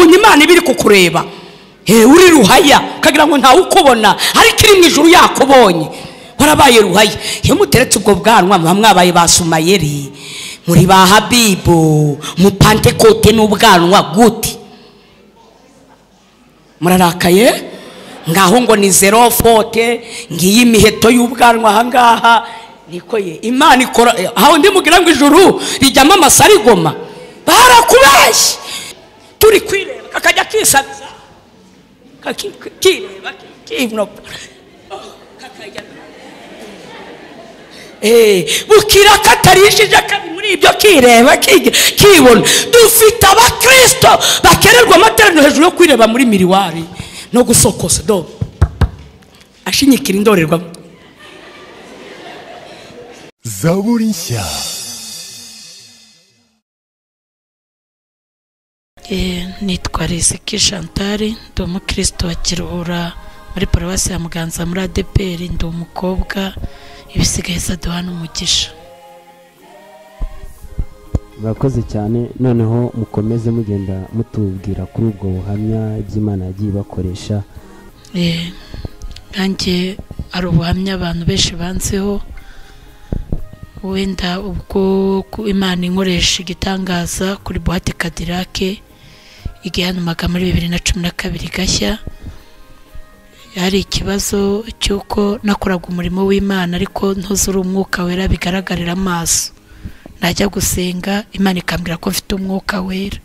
ukuntu imana iba iri kukureba. Eh, uri ruhaya ukagira ngo ntawe ukubona ariko iri mu ijuru yakubonye. Warabaye ruhaya. Iyo muteretse ubwo bwanwa muba mwabaye ba sumayeri. Muri ba habibu. Mupantekote n'ubwanwa guti murarakaye? Ngaho ngo ni zero fote ngiyi imiheto y'ubwanwa ahangaha. Niko ye. Imana ikora eh, aho ndi mugira ngo ijuru rijyamo amasarigoma. Barakubeshye! Turi kwireba kakajya kisabiza kireba kinopa kakajya Eh, bukira katarishije kabiri muri ibyo kireba kibona dufite abakristo bakererwa amateraniro hejuru yo kwireba muri miriwari. No gusokoza do. Ashinyikira indorerwamo. Zaburi nshya. Nitwa Riziki Chantal ndi umukristo wa Kiruhura muri paruwasi ya Muganza muri ADPR ndi umukobwa ibisigaye duhana umugisha. Murakoze cyane noneho mukomeze mugenda mutubwira kuri ubwo buhamya iby'imana yagiye ibakoresha. Eh, nanjye hari ubuhamya abantu benshi banzeho wenda ubwo imana inkoresha igitangaza kuri buwate kadirake igihanumaga muri bibiri na cumi na kabiri gashya hari ikibazo cy'uko nakoraga umurimo w'imana ariko ntuzure umwuka wera bigaragarira amaso. Najya gusenga imana ikambwira ko mfite umwuka wera.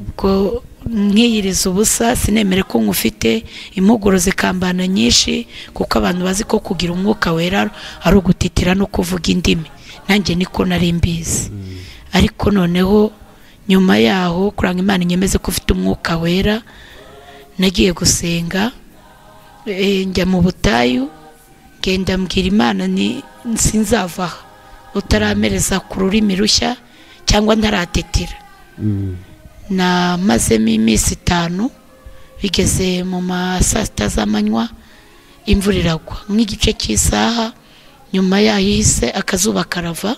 Ubwo nkiyiriza ubusa sinemere ko nkufite impuguro zikambana nyinshi kuko abantu bazi ko kugira umwuka wera ari ugutitira no kuvuga indimi. Nanjye niko nari mbizi. Ariko noneho nyuma yaho kuranga imana inyemeze ko ufite umwuka wera nagiye gusenga eh, njya mu butayu ngenda mbwira imana ni sinzava aha. Utaramereza ku rurimi rushya cyangwa ntaratetera. Mm. namazemo iminsi itanu bigeze mu ma saa sita z'amanywa imvura iragwa. Nk'igice cy'isaha nyuma yaho ihise akazuba karava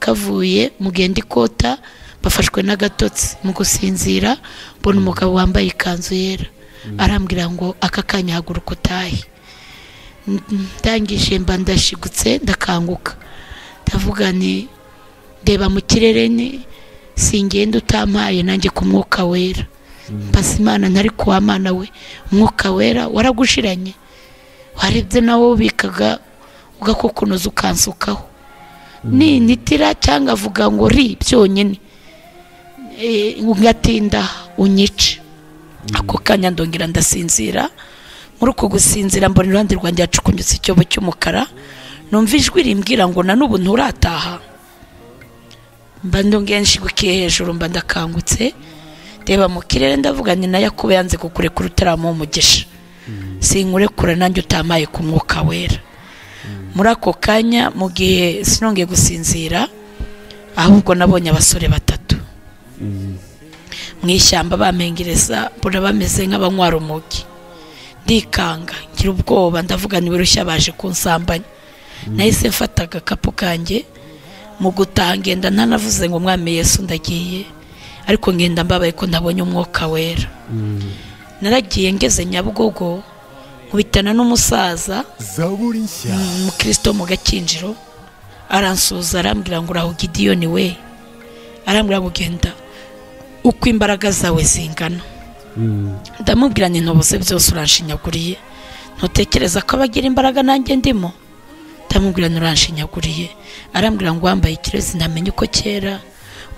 kavuye mugenda ikota bafashwe n'agatotsi mu gusinzira mbona umugabo wambaye ikanzu yera. Arambwira ngo aka kanya haguruka utahe. Ndangije mba ndashigutse ndakanguka. Ndavuga ni reba mu kirere ni singenda utampaye nanjye ku mwuka wera. Mbasa imana ntari kuwa mana we. Umwuka wera waragushiranye. Warebye nawo ubikaga ugakukunoza ukansukaho. Nintitira cyangwa avuga ngo ri byonyine. Eh, ngatinda unyice. Ako kanya ndongera ndasinzira. Muri uko gusinzira mbona iruhande rwanjye hacukunyutse icyobo cy'umukara. Numva ijwi rimbwira ngo na n'ubu nturataha. Mba ndongera nshigukiye hejuru mba ndakangutse. Reba mu kirere ndavuga ni na yo kuba yanze kukurekura utaramuha umugisha sinkurekura nanjye utamaye ku mwuka wera. Muri ako kanya mu gihe sinongeye gusinzira ahubwo nabonye abasore batatu. Mu ishyamba bamengereza mbona bameze nk'abanywa urumogi ndikanga ngira ubwoba ndavuga nibirushya baje kunsambanya. Nahise mfata agakapu kanjye mu gutaha ngenda ntanavuze ngo mwami yesu ndagiye. Ariko ngenda mbabaye ko ntabonye umwuka wera. Naragiye ngeze nyabugogo nkubitana n'umusaza zaburi nshya. umukristo wo mu gakinjiro. Aransuza arambwira ngo uraho gidiyoni we. Arambwira ngo genda. Uko imbaraga zawe zingana. Mm. ndamubwira nti ntubuze byose uranshinyaguriye ntutekereza ko abagira imbaraga nanjye ndimo? Ndamubwira nturanshinyaguriye arambwira ngo wambaye ikirezi ntamenye uko kera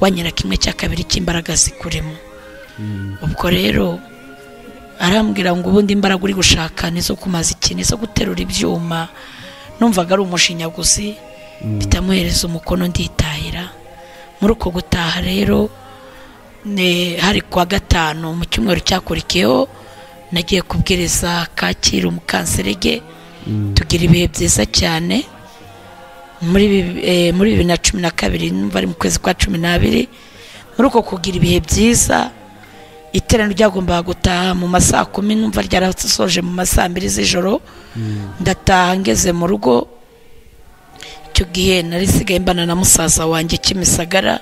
wanyera kimwe cya kabiri cy'imbaraga zikurimo. Ubwo rero arambwira ngo ubundi imbaraga uri gushaka ni izo kumaza ikintu izo guterura ibyuma. Numvaga ari umushinyaguzi bitamuhereza umukono nditahira. Muri uko gutaha rero hari kuwa gatanu mu cyumweru cyakurikiyeho nagiye kubwiriza kacyiru mukanserege tugira ibihe byiza cyane. Muri eh, muri bibiri na cumi na kabiri numva ari mu kwezi kwa cumi n'abiri muri uko kugira ibihe byiza iteraniro ryagombaga gutaha mu ma saa kumi numva ryarasoje mu ma saa mbiri z'ijoro. Ndataha ngeze mu rugo icyo gihe nari sigaye mbana na musaza wanjye kimisagara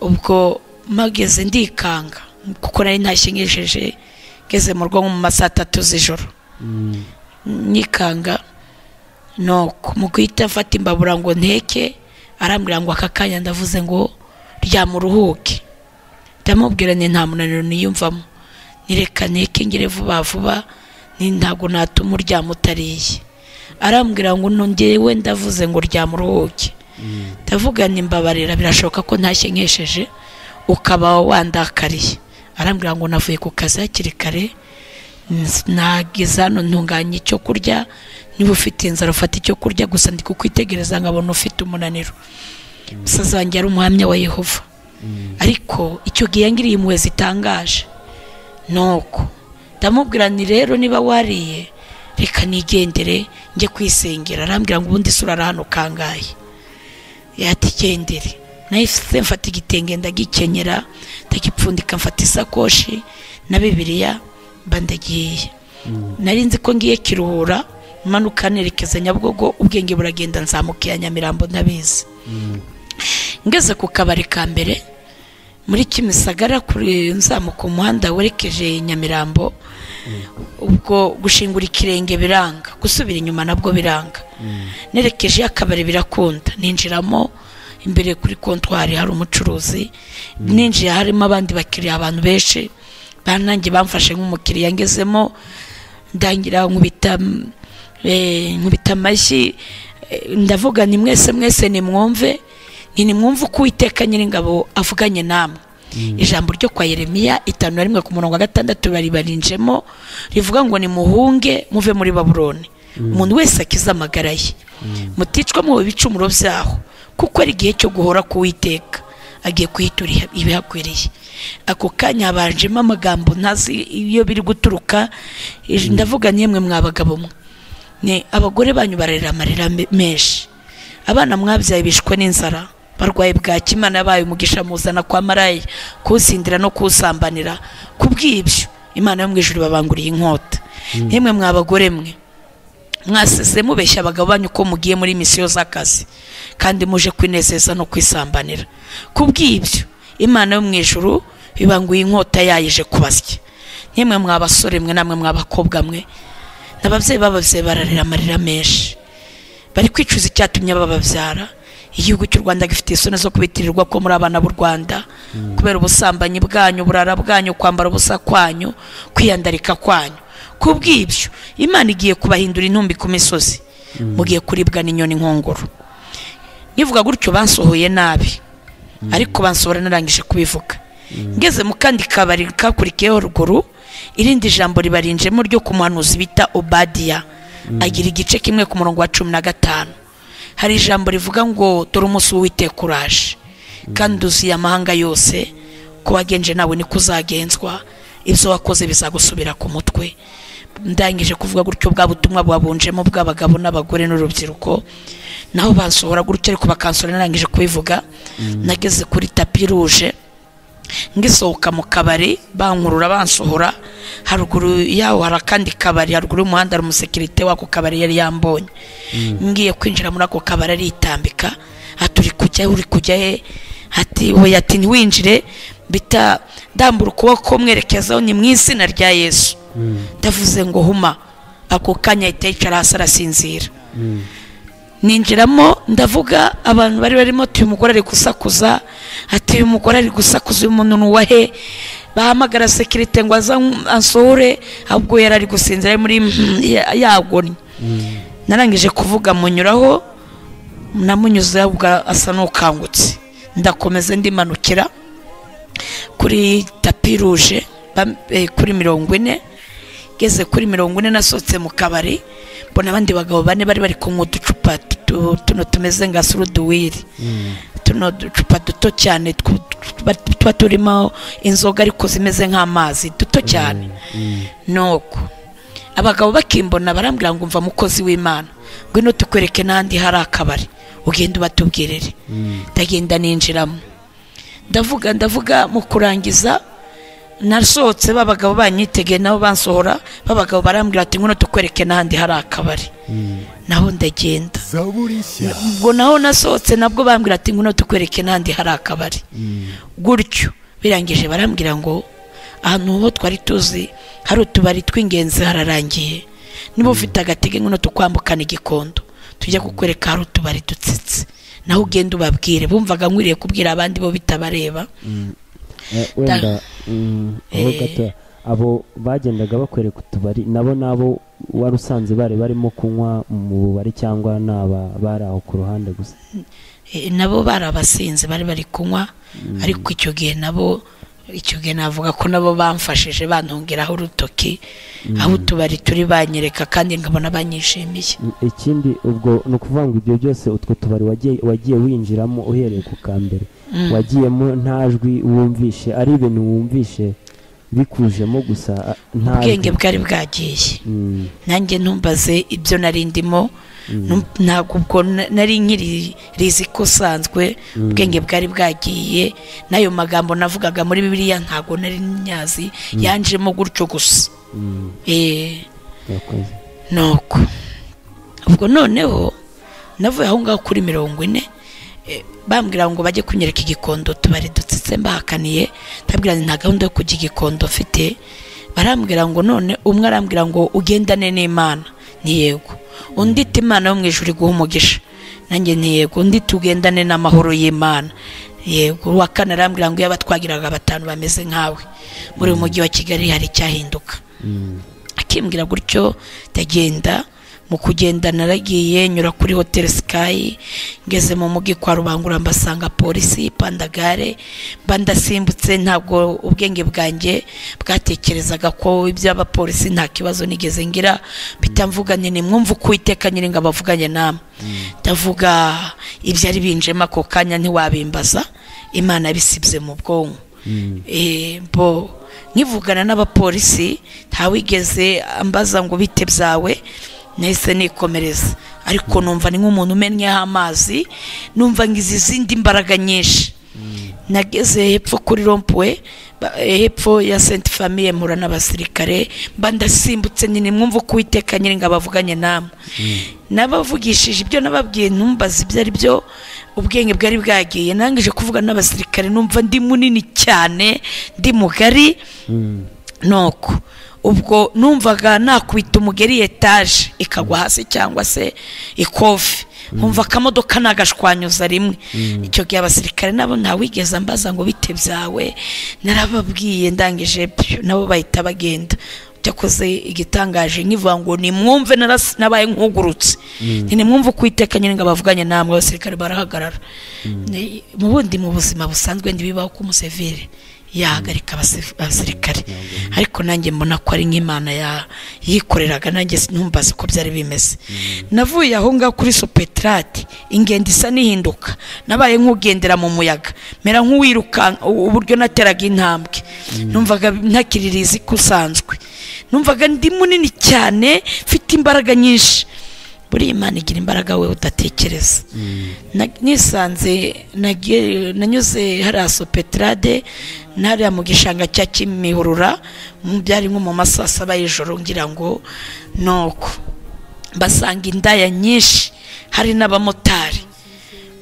ubwo mageze ndikanga kuko nari ntashyingisheje ngeze mu rugo nko mu ma saa tatu z'ijoro. Mm. nyikanga nuko mu guhita mfata imbabura ngo nteke arambwira ngo aka kanya ndavuze ngo ryama uruhuke ndamubwira ni nta munaniro niyumvamo. Nireka nteke ngire vuba vuba ni ntabwo natuma uryama utariye. Arambwira ngo nongewe ndavuze ngo ryama uruhuke ndavuga ni mbabarira birashoboka ko ntashye nkesheje ukaba wandakariye. Arambwira ngo navuye ku kazi hakiri kare nageze hano ntunganya icyo kurya niba ufite inzara ufata icyo kurya gusa ndi kukwitegereza nkabona ufite umunaniro. Musaza wanjye yari umuhamya wa yehova. Ariko icyo gihe yangiriye impuhwe zitangaje. Nuko ndamubwira ni rero niba wariye reka nigendere njye kwisengera. Arambwira ngo ubundi sura hano kangaye yatigendere nahise mfata igitenge ndagikenyera ndagipfundika mfata isakoshi na bibiliya mba ndagiye nari nzi ko ngiye kiruhura manuka nerekeza nyabugogo ubwenge buragenda nzamuka iya nyamirambo ntabizi ngeze ku kabari ka mbere muri kimisagara kuri nzamuka umuhanda werekeje nyamirambo ubwo gushingura ikirenge biranga gusubira inyuma nabwo biranga. Nerekeje akabari birakunda ninjiramo imbere kuri kontwari hari umucuruzi ninjiye harimo abandi bakiriya abantu benshi banange bamfashe nk'umukiriya ngezemo ndangira nkubita eh, nkubita amashyi eh, ndavuga ni mwese mwese nimwumve ni nimwumve uko uwiteka nyiringabo avuganye namwe. Ijambo ryo kwa yeremiya itanu na rimwe ku murongo wa gatandatu baribarinjemo rivuga ngo nimuhunge muve muri babuloni. Umuntu wese akize amagara ye. Muticwa mu ibicumuro byaho. Kuko ari igihe cyo guhora kuwiteka agiye kuhitura ibihakwiriye ako kanya habanjemo amagambo ntazi iyo biri guturuka. Ij- ndavuga nimwe mwa bagabo mwe. Abagore banyu bararira amarira me- menshi. Abana mwabyaye bishwe n'inzara. Barwaye bwaki imana yabaye umugisha muzana kwa maraya kuwusindira no kuwusambanira ku bw'ibyo imana yo mu ijuru babanguriye inkota. Nimwe mwa bagore mwe. Mwasize mubeshya abagabo banyu ko mugiye muri misiyo z'akazi kandi muje kwinezeza no kwisambanira. Ku bw'ibyo imana yo mu ijuru bibanguye inkota yayije kubasya. Nimwe mwa basore mwe namwe mwa bakobwa mwe n'ababyeyi bababyeyi bararira amarira menshi. Bari kwicuza icyatumye bababyara igihugu cy'u rwanda gifite isoni zo kubitirirwa ko muri abana b'u rwanda kubera ubusambanyi bwanyu uburara bwanyu kwambara ubusa kwanyu kwiyandarika kwanyu. Ku bw'ibyo imana igiye kubahindura intumbi ku misozi. Mugiye kuribwa n'inyoni nkongoro. Nkivuga gutyo bansohoye nabi. Ariko bansohora narangije kubivuga. Ngeze mu kandi kabari kakurikiyeho ruguru irindi jambo ribarinjemo ryo ku muhanuzi bita obadiya agira igice kimwe ku murongo wa cumi na gatanu. Hari ijambo rivuga ngo dore umunsi w'uwiteka uraje. Kandi uzuye amahanga yose ko wagenje nawe niko uzagenzwa. Ibyo wakoze bizagusubira ku mutwe. Ndangije kuvuga gutyo bwa butumwa bwabunjemo bw'abagabo n'abagore n'urubyiruko naho bansohora gutyo ariko bakansora narangije kubivuga. Nageze kuri tapi ruje ngisohoka mu kabari bankurura bansohora. Haruguru yaho hari akandi kabari haruguru y'umuhanda hari umusekirite w'ako kabari yari yambonye. Ngiye kwinjira muri ako kabari aritambika ati uri kujya he uri kujya he? Ati we ati ntiwinjire. Ndambura ukuboko mwerekezaho ni mu izina rya yesu. Ndavuze ngo huma ako kanya ahita yicara hasi arasinzira ninjiramo ndavuga abantu bari barimo tuyu mugore ari gusakuza. Ati uyu mugore ari gusakuza uyu muntu ni uwahe bahamagara sekirite ngo aze ansohore ahubwo yari ari gusinzira muri ya- yagonye narangije kuvuga munyuraho. Namunyuze ahubwo asa n'ukangutse. Ndakomeza ndimanukira. Kuri tapi ruje eh, kuri mirongo ine ngeze kuri mirongo ine nasohotse mu kabari mbona abandi bagabo bane bari bari kunywa uducupa tu- tuno tumeze nka suruduwiri tuno ducupa duto cyane tuba tuba turimo inzoga ariko zimeze nk'amazi duto cyane. nuko abagabo bakimbona barambwira ngo umva mukozi w'imana ngwino tukwereke n'ahandi hari akabari ugenda ubatubwirire. Ndagenda ninjiramo. Ndavuga ndavuga mu kurangiza nasohotse babagabo banyitegeye nabo bansohora babagabo barambwira ati ngwino tukwereke n'ahandi hari akabari. Naho ndagenda. Ubwo naho nasohotse nabwo bambwira ati ngwino tukwereke n'ahandi hari akabari. Gutyo birangije barambwira ngo ahantu ho twari tuzi hari utubari tw'ingenzi hararangiye. Niba ufite agatege nk'uno tukwambukana igikondo. Tujya kukwereka hari utubari dutsitse. Naho ugenda ubabwire. Bumvaga nkwiriye kubwira abandi bo bitabareba. Eh, wenda mm, aho Eh. gato abo bagendaga bakwereka utubari nabo nabo wari usanze bari barimo kunywa mu bubari cyangwa n'aba bari aho ku ruhande gusa. Eh, nabo bari abasinzi bari bari kunywa. Ariko icyo gihe nabo icyo gihe navuga ko nabo bamfashije bantungiraho urutoki aho utubari turi banyereka kandi nkabona banyishimiye. Mm, ikindi ubwo ni ukuvuga ngo ibyo byose utwo tubari wagiye wagiye winjiramo uhereye ku ka mbere. Wagiyemo nta jwi wumvishe ari ibintu wumvishe. Bikujemo gusa a- nta ubwenge bwari bwagiye Mm, nanjye ntumbaze ibyo nari ndimo. Num- ntabwo ubwo na- nari nkiri rizi ko usanzwe ubwenge bwari bwagiye n'ayo magambo navugaga muri bibiliya ntabwo nari nyazi. Yanjemo gutyo gusa. Mm, Eh, nuko ubwo noneho navuye aho ngaho kuri mirongo ine bambwira ngo bajye kunyereka igikondo tubari dutsitse mbahakaniye ndabwira nta gahunda yo kujya igikondo mfite. Barambwira ngo none umwe arambwira ngo ugendane n'imana. Ni yego. Undi iti imana yo mu ijuru iguha umugisha. Nanjye ni yego. Undi tugendane n'amahoro y'imana. Yego. Uwa kane arambwira ngo iyo abatwagiraga batanu bameze nkawe. Muri uyu mujyi wa kigali hari icyahinduka. Mm, akimbwira gutyo ndagenda mu kugenda naragiye nyura kuri hoteli sikayi ngeze mu mujyi kwa rubangura mbasanga polisi pandagare mba ndasimbutse ntabwo ubwenge bwanjye bwatekerezaga ko iby'abapolisi nta kibazo nigeze ngira. Mpita mvuga nti nimwumve uko uwiteka nyiringa bavuganye namwe. Ndavuga ibyari binjemo ako kanya ntiwabimbaza imana yabisibye mu bwonko. Mm, Eh, nkivugana n'abapolisi ntawigeze ambaza ngo bite byawe. Nahise nikomereza. Ariko numva ni nk'umuntu umennyeho amazi numva ngize izindi mbaraga nyinshi. Nageze hepfo kuri rompuwe eh, hepfo ya senti famiye mpura n'abasirikare mba ndasimbutse nyine mwumva uko uwiteka nyiringa bavuganye namwe. Nabavugishije ibyo nababwiye ntumbaze ibyo ari byo ubwenge bwari bwagiye. Nangije kuvuga n'abasirikare numva ndi munini cyane ndi mugari. Mm, nuko ubwo numvaga nakubita umugeri etaje ikagwa hasi cyangwa se ikofi nkumva akamodoka nagashwanyuza rimwe. Icyo gihe abasirikare nabo ntawigeze ambaza ngo bite byawe. Narababwiye ndangije nabo bahita bagenda. Cyakoze igitangaje nkivuga ngo nimwumve nabaye nkugurutse. Nti nimwumve uko iteka nyine ngo abavuganye namwe abasirikare barahagarara. Ni- mu bundi mu buzima busanzwe ntibibaho ko umusivire yahagarika abasi- abasirikare. Ariko nanjye mbona ko ari nk'imana yikoreraga nanjye ntumbaze uko byari bimeze. Navuye aho ngaho kuri sopetrate ingendo isa n'ihinduka. Nabaye nk'ugendera mu muyaga. Mera nk'uwiruka uburyo nateraga intambwe. Numvaga ntakiririza ko usanzwe. Numvaga ndi munini cyane mfite imbaraga nyinshi. Buriya imana igira imbaraga we udatekereza. Na- nisanze nanyuze hariya sopetrade n'hariya mu gishanga cya kimihurura mu- byari nko mu masaa saba y'ijoro ngira ngo nuko mbasanga indaya nyinshi hari n'abamotari.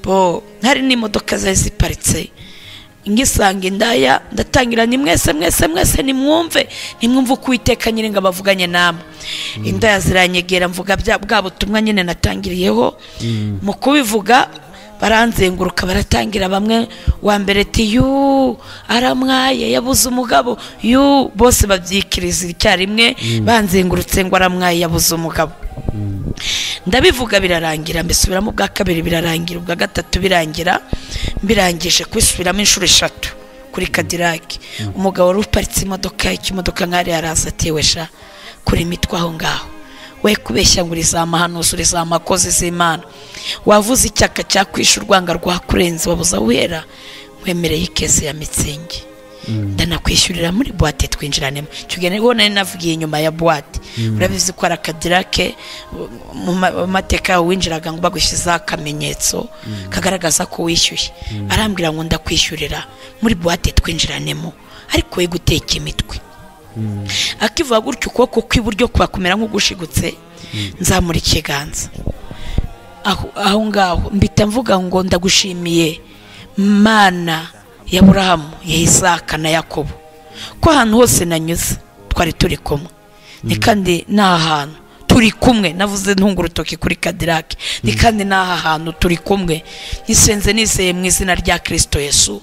Bo hari n'imodoka zari ziparitse. Ngisanga indaya ndatangira ni mwese mwese mwese nimwumve nimwumve uko uwiteka nyiringa bavuganye namwe. Indaya ziranyegera mvuga bwa butumwa nyine natangiriyeho. Mu kubivuga baranzenguruka baratangira bamwe wa mbere ati yu aramwaye yabuze umugabo. Yu bose babyikiriza icyarimwe banzengurutse ngo aramwaye yabuze umugabo. Ndabivuga birarangira mbisubiramo ubwa kabiri birarangira ubwa gatatu birangira mbirangije kubisubiramo inshuro eshatu kuri kadiraki umugabo wari uparitse imodoka ikimodoka nk'ari yaraza atewe sha kuri imitwe aho ngaho. We kubeshya ngo urizamahanuza urizamakozi z'imana. Wavuze icyaka cyakwisha urwanga rwakurenze wabuze aho uhera nkwemereye ikese ya mitsingi. Ndanakwishyurira muri buwate twinjiranemo. Nibwo nari navugiye inyuma ya buwate urabizi ko ari akadirake mu ma- mu mateka yawe winjiraga ngo bagushyizeho akamenyetso kagaragaza ko wishyuye. Arambwira ngo ndakwishyurira muri buwate twinjiranemo. Ariko we guteka imitwe. Akivuga gutyo ukuboko kw'iburyo kuba kumera nk'ugushigutse nzamura ikiganza. Aho aho ngaho mbita mvuga ngo ndagushimiye mana ya burahamu ya isaka na yakobo. Ko ahantu hose nanyuze twari turi kumwe. Ni kandi ni ahantu turi kumwe. Navuze ntunga urutoki kuri kadirake ni kandi ni aha hantu turi kumwe. Ntisenze nizeye mu izina rya kirisito yesu.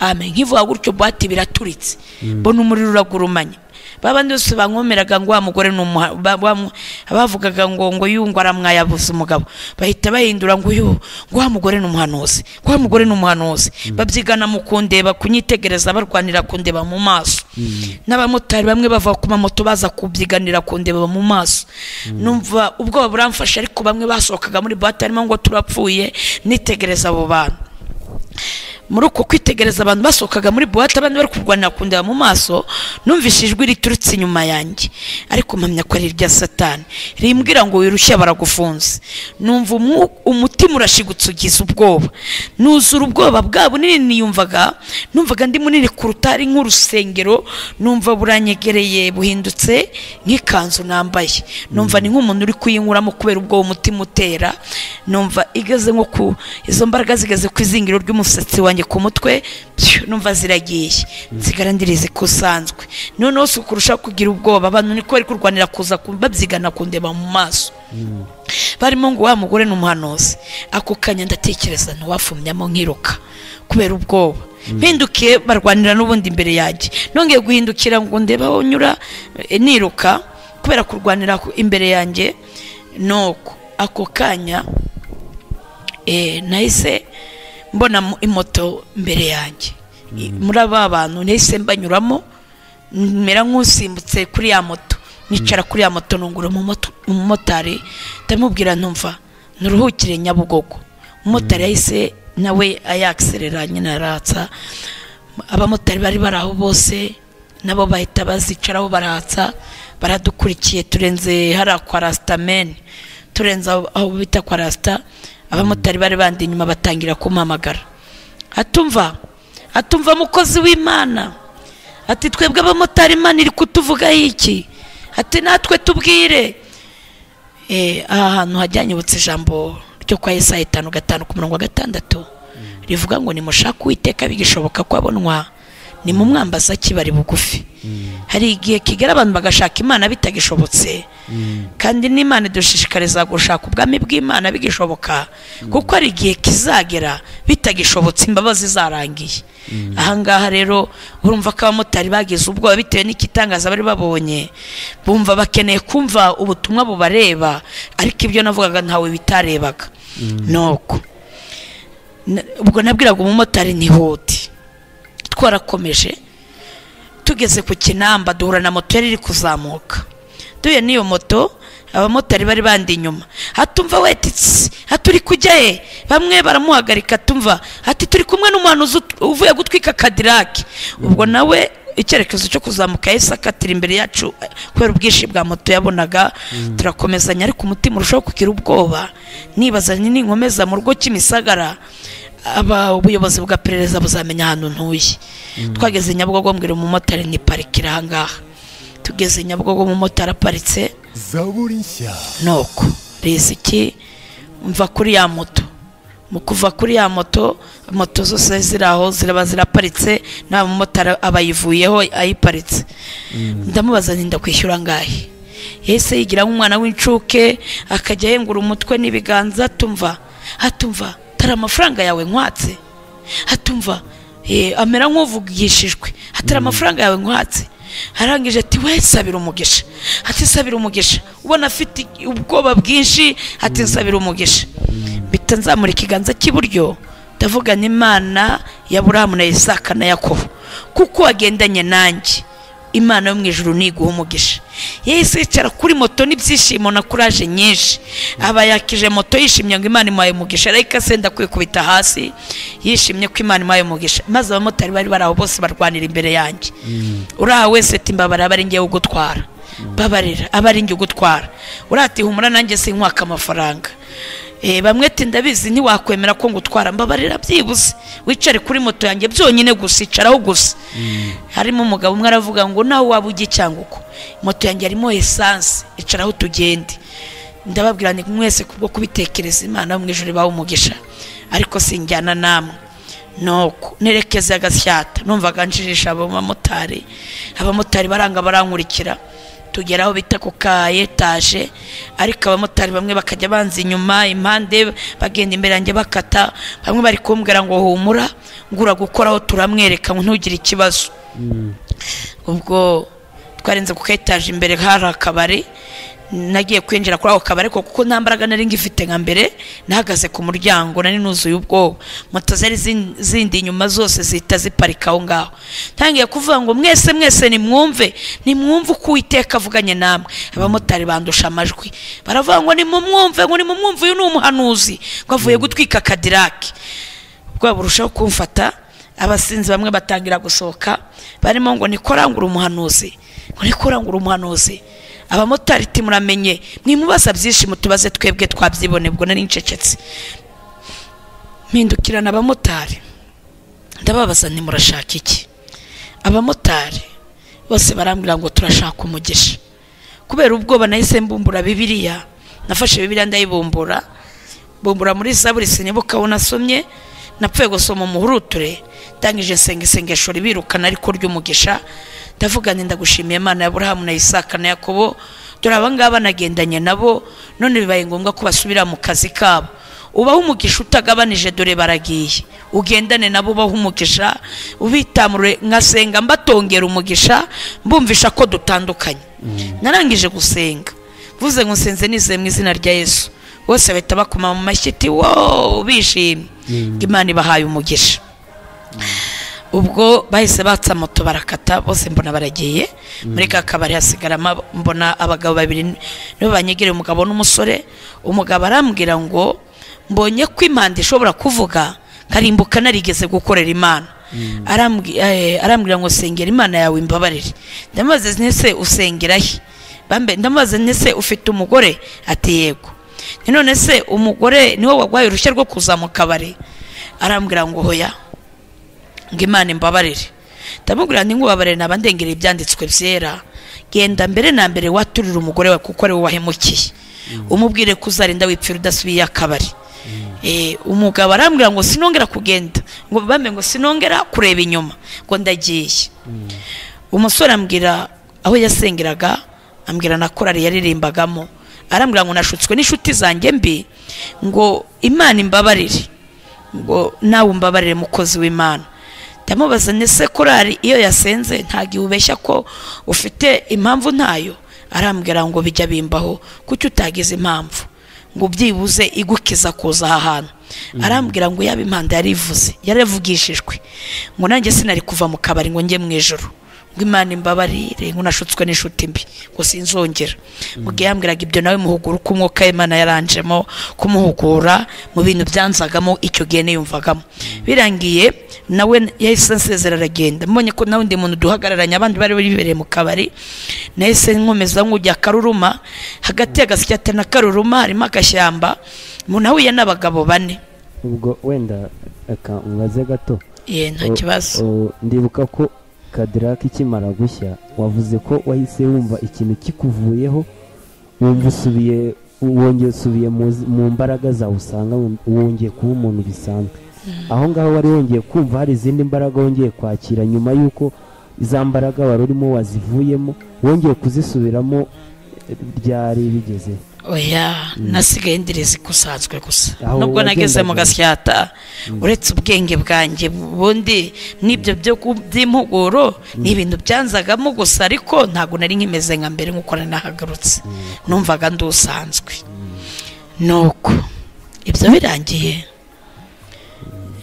Amen. Nkivuga gutyo buwate biraturitse. Mbona umuriro uragurumanya babandi bose bankomeraga ngo wa mugore ni umuha- ba- bamu- abavugaga ngo ngo uyu ngo aramwayabuze umugabo. Bahita bahindura ngo uyu ngo wa mugore ni umuhanuzi ngo wa mugore ni umuhanuzi babyigana mu kundeba kunyitegereza barwanira kundeba mu maso. N'abamotari bamwe bava ku mamoto baza kubyiganira kundeba mu maso. Numva ubwoba buramfashe ariko bamwe basohokaga muri buwate harimo ngo turapfuye nitegereza abo bantu. Muri uko kwitegereza abantu basohokaga muri buwate abandi bari kurwanira kundeba mu maso numvise ijwi riturutse inyuma yanjye. Ariko mpamya ko ari irya satani. Rimbwira ngo wirushye baragufunze. Numva umutima urashigutse ugize ubwoba. Nuzura ubwoba bwa bunini niyumvaga numvaga ndi munini kuruta ari nk'urusengero numva buranyegereye buhindutse nk'ikanzu nambaye. Numva ni nk'umuntu uri kuyinkuramo kubera ubwoba umutima utera. Numva igeze nko ku izo mbaraga zigeze ku izingiro ry'umusatsi wanjye ku mutwe numva ziragiye. Nsigara ndirizi ko usanzwe. Noneho si ukurushaho kugira ubwoba abantu niko bari kurwanira kuza ku- babyigana kundeba mu maso. Barimo ngo wa mugore ni umuhanuzi. Ako kanya ndatekereza ntiwafumyamo nkiruka kubera ubwoba. Mpindukiye barwanira n'ubundi imbere yanjye. Nongeye guhindukira ngo ndebe aho nyura eh, niruka kubera kurwanira ku- imbere yanjye. Nuko ako kanya eh, nahise mbona mo- imoto mbere yanjye. I- muri aba bantu nahise mbanyuramo mera nk'usimbutse kuri ya moto. Nicara kuri ya moto nungura umumotari ndamubwira ntumva nuruhukire nyabugogo. Umumotari yahise nawe ayakiserera nyine aratsa abamotari bari bari aho bose nabo bahita bazicaraho baratsa. Baradukurikiye turenze hariya kwa rasitameni turenze aho bita kwa rasita abamotari bari bandi inyuma batangira kumpamagara. Atumva atumva mukozi w'imana. Ati twebwe abamotari imana iri kutuvugaho iki? Ati natwe tubwire. Eh, aha hantu hajyanyibutse ijambo ryo kwa Yesaya itanu gatanu ku murongo wa gatandatu. Rivuga ngo nimushake uwiteka bigishoboka ko abonwa nimumwambaza kibari bugufi? Hari igihe kigera abantu bagashaka imana bitagishobotse. Kandi n'imana idushishikariza gushaka ubwami bw'imana bigishoboka kuko hari igihe kizagera bitagishobotse imbabazi zarangiye. Ahangaha rero urumva ko abamotari bagize ubwoba bitewe n'igitangaza bari babonye. Bumva bakeneye kumva ubutumwa bubareba ariko ibyo navugaga ntawe bitarebaga. Nuko ubwo nabwiraga umumotari ntihute twarakomeje tugeze ku kinamba duhura na moto yari iri kuzamuka. Duhuye n'iyo moto abamotari bari bandi inyuma. Hatumva wetitse haturi kujya he? Bamwe baramuhagarika tumva ati turi kumwe n'umuhanuzi ut- uvuye gutwika kadirake ubwo nawe icyerekezo cyo kuzamuka yahise akatira imbere yacu kubera ubwinshi bwa moto yabonaga. Turakomezanya ariko umutima urushaho kugira ubwoba. Nibaza ni ninkomeza mu rugo kimisagara aba ubuyobozi bwa perereza buzamenya ahantu ntuye. Twageze nyabugogo mbwira umumotari niparikira ahangaha tugeze nyabugogo umumotari aparitse. Zaburi nshya. Nuko. Riziki mva kuri ya moto. Mu kuva kuri ya moto moto zose ziri aho ziraba ziraparitse nta mumotari aba yivuyeho ayiparitse ndamubaza nti ndakwishyura angahe yahise yigira nk'umwana w'incuke akajya yengura umutwe n'ibiganza tumva hatumva tari amafaranga yawe nkwatse hatumva eh, amera nk'uvugishijwe. Hatari amafaranga yawe nkwatse arangije ati we sabira umugisha. Ati sabira umugisha. Ubona afite ubwoba bwinshi. Ati nsabira umugisha. Mpita nzamura ikiganza cy'iburyo. Ndavuga n'imana ya burahamu na isaka na yakobo. Kuko wagendanye nanjye. Imana yo mu ijuru niguha umugisha. Yahise yicara kuri moto n'ibyishimo na kuraje nyinshi. Aba yakije moto yishimye ngo imana imuhaye umugisha. Ariko asenda kwikubita hasi yishimye ko imana imuhaye umugisha. Maze abamotari bari bari aho bose barwanira imbere yanjye. Uriya wese ati mbabara aba ari ngewe ugutwara. Babarira aba ari njye ugutwara. Uriya ati humura nanjye sinkwaka amafaranga. Bamwe ati ndabizi ntiwakwemera ko ngutwara. Mbabarira byibuze. Wicare kuri moto yanjye byonyine gusa icaraho gusa. Harimo umugabo umwe aravuga ngo nawe waba ujya cyangwa uko? Moto yanjye harimo esanse icaraho tugende. Ndababwira ni mwese kubwo kubitekereza imana mu ijoro ibaha umugisha. Ariko sinjyana namwe. Nuko nerekeza agasyata numvaga njijisha abo bamotari. Abamotari baranga barankurikira. Tugera aho bita ku ka etaje ariko abamotari bamwe bakajya banza inyuma impande bagenda imbere yanjye bakata bamwe bari kumbwira ngo humura ngura gukoraho turamwereka ngo ntugire ikibazo. Ubwo twarenze ku ka etaje imbere hari akabari nagiye kwinjira kuri ako kabari kuko nta mbaraga nari ngifite nka mbere nahagaze ku muryango nari nuzuye ubwoba. Moto zari zin- zindi inyuma zose zihita ziparika aho ngaho. Ntangiye kuvuga ngo mwese mwese nimwumve nimwumve uko uwiteka avuganye namwe. Abamotari bandusha amajwi. Baravuga ngo nimumwumve ngo nimumwumve uyu ni umuhanuzi ngo avuye gutwika kadiraki ubwoba burushaho kumfata abasinzi bamwe batangira gusohoka barimo ngo nikorangure umuhanuzi? Ngo nikorangure umuhanuzi? Abamotari iti muramenye mwimubaza byinshi mutubaze twebwe twabyibone ubwo nari ncecetse. Mpindukirana abamotari. Ndababaza nti murashaka iki? Abamotari bose barambwira ngo turashaka umugisha. Kubera ubwoba nahise mbumbura bibiliya nafashe bibiliya ndayibumbura bumbura muri zaburi sinibuka aho nasomye napfuye gusoma umuhuruture ndangije nsenga isengesho ribirukana ariko ry'umugisha. Ndavuga nti ndagushimiye imana ya burahamu na isaka na yakobo. Dore aba ngaba nagendanye nabo none bibaye ngombwa ko basubira mu kazi kabo. Ubaho umugisha utagabanije dore baragiye. Ugendane nabo ubaho umugisha ubitamure nkasenga mbatongera umugisha mbumvisha ko dutandukanye. Narangije gusenga. Vuze ngo nsenze nizeye mu izina rya yesu. Bose bahita bakoma mu mashyi wo bishimye. Ngo imana ibahaye umugisha. Ubwo bahise batsa moto barakata bose mbona baragiye muri ka kabari hasigaramo mbona abagabo babiri nibo banyegereye umugabo n'umusore. Umugabo arambwira ngo mbonye ko impanda ishobora kuvuga nkarimbuka narigeze gukorera imana. Arambwi- eh, arambwira ngo sengera imana yawe imbabarire. Ndamubaza ntese usengera he? Bambe- ndamubaza ntese ufite umugore? Ati yego. None se umugore ni we wagwaye uruhushya rwo kuza mu kabari. Arambwira ngo hoya. Ngo imana imbabarire ndamubwira nti ngubabarire naba ndengereye ibyanditswe byera. Genda mbere na mbere waturira umugore wawe kuko ari we wahemukiye. Umubwire ko uzarinda wipfira udasubiye akabari. Eh, umugabo arambwira ngo sinongera kugenda. Ngo bambe ngo sinongera kureba inyuma. Ngo ndagiye. Umusore ambwira aho yasengeraga ambwira na korari yaririmbagamo. Arambwira ngo nashutswe n'inshuti zanjye mbi. Ngo imana imbabarire. Ngo nawe umbabarire mukozi w'imana. Ndamubaza ndetse korari iyo yasenze? Ntabwo iwubeshya ko ufite impamvu ntayo? Arambwira ngo bijya bimbaho kuki utagize impamvu? Ngo byibuze igukiza kuza aha hantu. Arambwira ngo yaba impanda yarivuze yaravugishijwe ngo nanjye sinari kuva mu kabari ngo njye mu ijoro ngo imana imbabarire ngo nashutswe n'inshuti mbi ngo sinzongera. Mu gihe yambwiraga ibyo nawe muhugura uko umwuka w'imana yaranjemo kumuhugura mu bintu byanzagamo icyo gihe niyumvagamo. Birangiye nawe yahise ansezera aragenda. Mbonye ko nawe undi muntu duhagararanye abandi bari bibereye mu kabari. Nahise nkomeza nk'ujya karuruma hagati y'agasyata na karuruma harimo agashyamba. Umuntu ahuye n'abagabo bane. Ubwo wenda reka mubaze gato. Ye nta kibazo. ndibuka ko kadirake ikimara gushya wavuze ko wahise wumva ikintu kikuvuyeho wumva usubiye wongeye usubiye mu mbaraga zawe usanga wongeye kuba umuntu bisanzwe. Aho ngaho wari wongeye kumva hari izindi mbaraga wongeye kwakira nyuma y'uko za mbaraga wari urimo wazivuyemo wongeye kuzisubiramo ryari bigeze oya nasigaye ndirezi kusanzwe gusa. Nubwo nageze mu gasyata uretse ubwenge bwanjye bundi n'ibyo byo by'impuguro ni ibintu byanzagamo gusa ariko ntabwo nari nkimeze nka mbere nk'uko nahagarutse numvaga ndi usanzwe nuko ibyo birangiye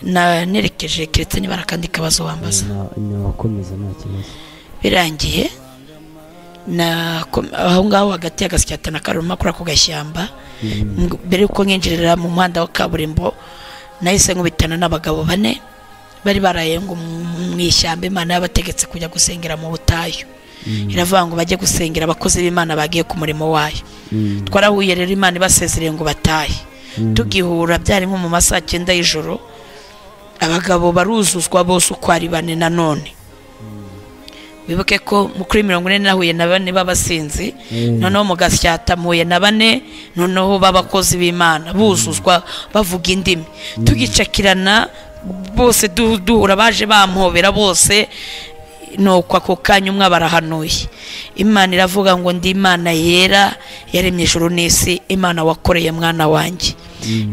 nerekeje keretse niba hari akandi kabazo wambaza. Nakomeza nta kibazo. Birangiye aho ngaho hagati y'agasyata na karuma kuri ako gashyamba. Ngo- mbere y'uko nkinjirira mu muhanda wa kaburimbo nahise nkubitana n'abagabo bane bari baraye ngo mu mu ishyamba imana yabategetse kujya gusengera mu butayu. Iravuga ngo bajye gusengera abakozi b'imana bagiye ku murimo wayo. Twarahuye rero imana ibasezereye ngo batahe. Tugihura byari nko mu masaha cyenda y'ijoro abagabo baruzuzwa bose uko ari bane nanone wibuke ko kuri mirongo ine nahuye na bane b'abasinzi noneho mu gasyata mpuye na bane noneho b'abakozi b'imana buzuzwa bavuga indimi. Tugicakirana bose du- duhura baje bampobera bose nuko ako kanya umwe barahanuye imana iravuga ngo ndi imana yera yaremye ijuru n'isi imana wakoreye mwana wanjye.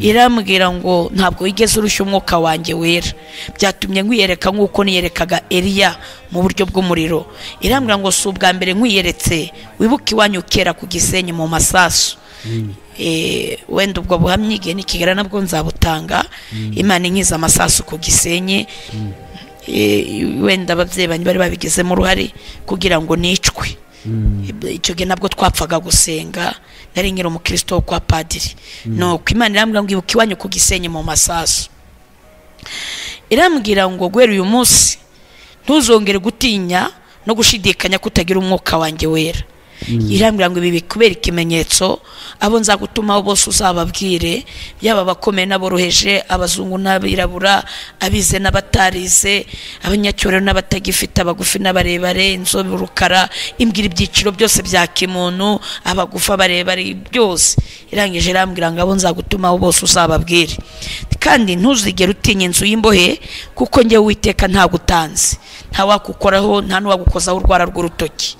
Irambwira ngo ntabwo wigeze urushya umwuka wanjye wera. Byatumye nkwiyereka nk'uko niyerekaga eliya mu buryo bw'umuriro. Irambwira ngo si ubwa mbere nkwiyeretse wibuke iwanyu kera ku gisenyi mu masasu. Eh, wenda ubwo buhamya igihe nikigera nabwo nzabutanga. Imana inkiza amasasu ku gisenyi. Eh, wenda ababyeyi bari babigizemo uruhare kugira ngo nicwe icyo gihe nabwo twapfaga gusenga nari nyiri umukristo wo kwa padiri. Nuko imana irambwira ngo ibuka iwanyu ku gisenyi mu masasu. Irambwira ngo guhera uyu munsi ntuzongere gutinya no gushidikanya ko utagira umwuka wanjye wera. Irambwira ngo ibi bikubera ikimenyetso abo nzagutumaho bose uzababwire yaba abakomeye n'aboroheje abazungu n'abirabura abize n'abatarize abanyacyubahiro n'abatagifite abagufi n'abarebare inzobe urukara imbwira ibyiciro byose bya kimuntu abagufi abarebare byose. Irangije irambwira ngo abo nzagutumaho bose uzababwire. Kandi ntuzigere utinya inzu y'imbohe kuko njyewe witeka ntagutanze. Ntawakukoraho nta n'uwagukozaho urwara rw'urutoki.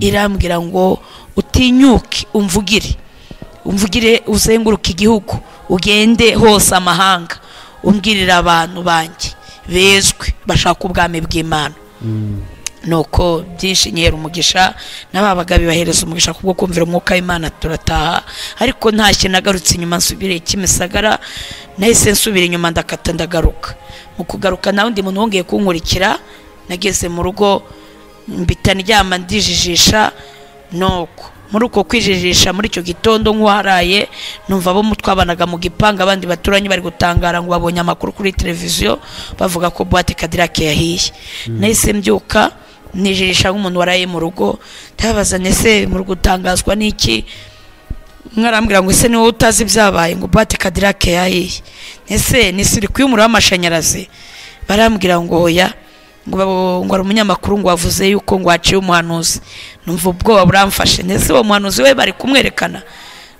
Irambwira ngo utinyuke umvugire. Umvugire uzenguruke igihugu ugende hose amahanga. Umbwirire abantu banjye bezwe bashaka ubwami bw'imana. Nuko byinshi nkera umugisha n'ababaga bibahereza umugisha kubwo kumvira umwuka w'imana turataha. Ariko ntashye nagarutse inyuma nsubire kimisagara nahise nsubira inyuma ndakata ndagaruka. Mu kugaruka nawe undi muntu wongeye kunkurikira nageze mu rugo mbita ndyama ndijijisha nuko. Muri uko kwijijisha muri icyo gitondo nk'uwaraye numva abo twabanaga mu gipangu abandi baturanye bari gutangara ngo babonye amakuru kuri televiziyo bavuga ko buwate kadirake yahiye. Nahise mbyuka nijijisha nk'umuntu waraye mu rugo ndababaza ese muri gutangazwa n'iki? Mwarambwira ngo ese ni wowe utazi ibyabaye ngo buwate kadirake yahiye? Ese ni sirikwi y'umuriro w'amashanyarazi? Barambwira ngo oya. Ngo hari umunyamakuru ngo wavuze yuko ngo waciye umuhanuzi. Numva ubwoba buramfashe. Ndetse uwo muhanuzi we bari kumwerekana.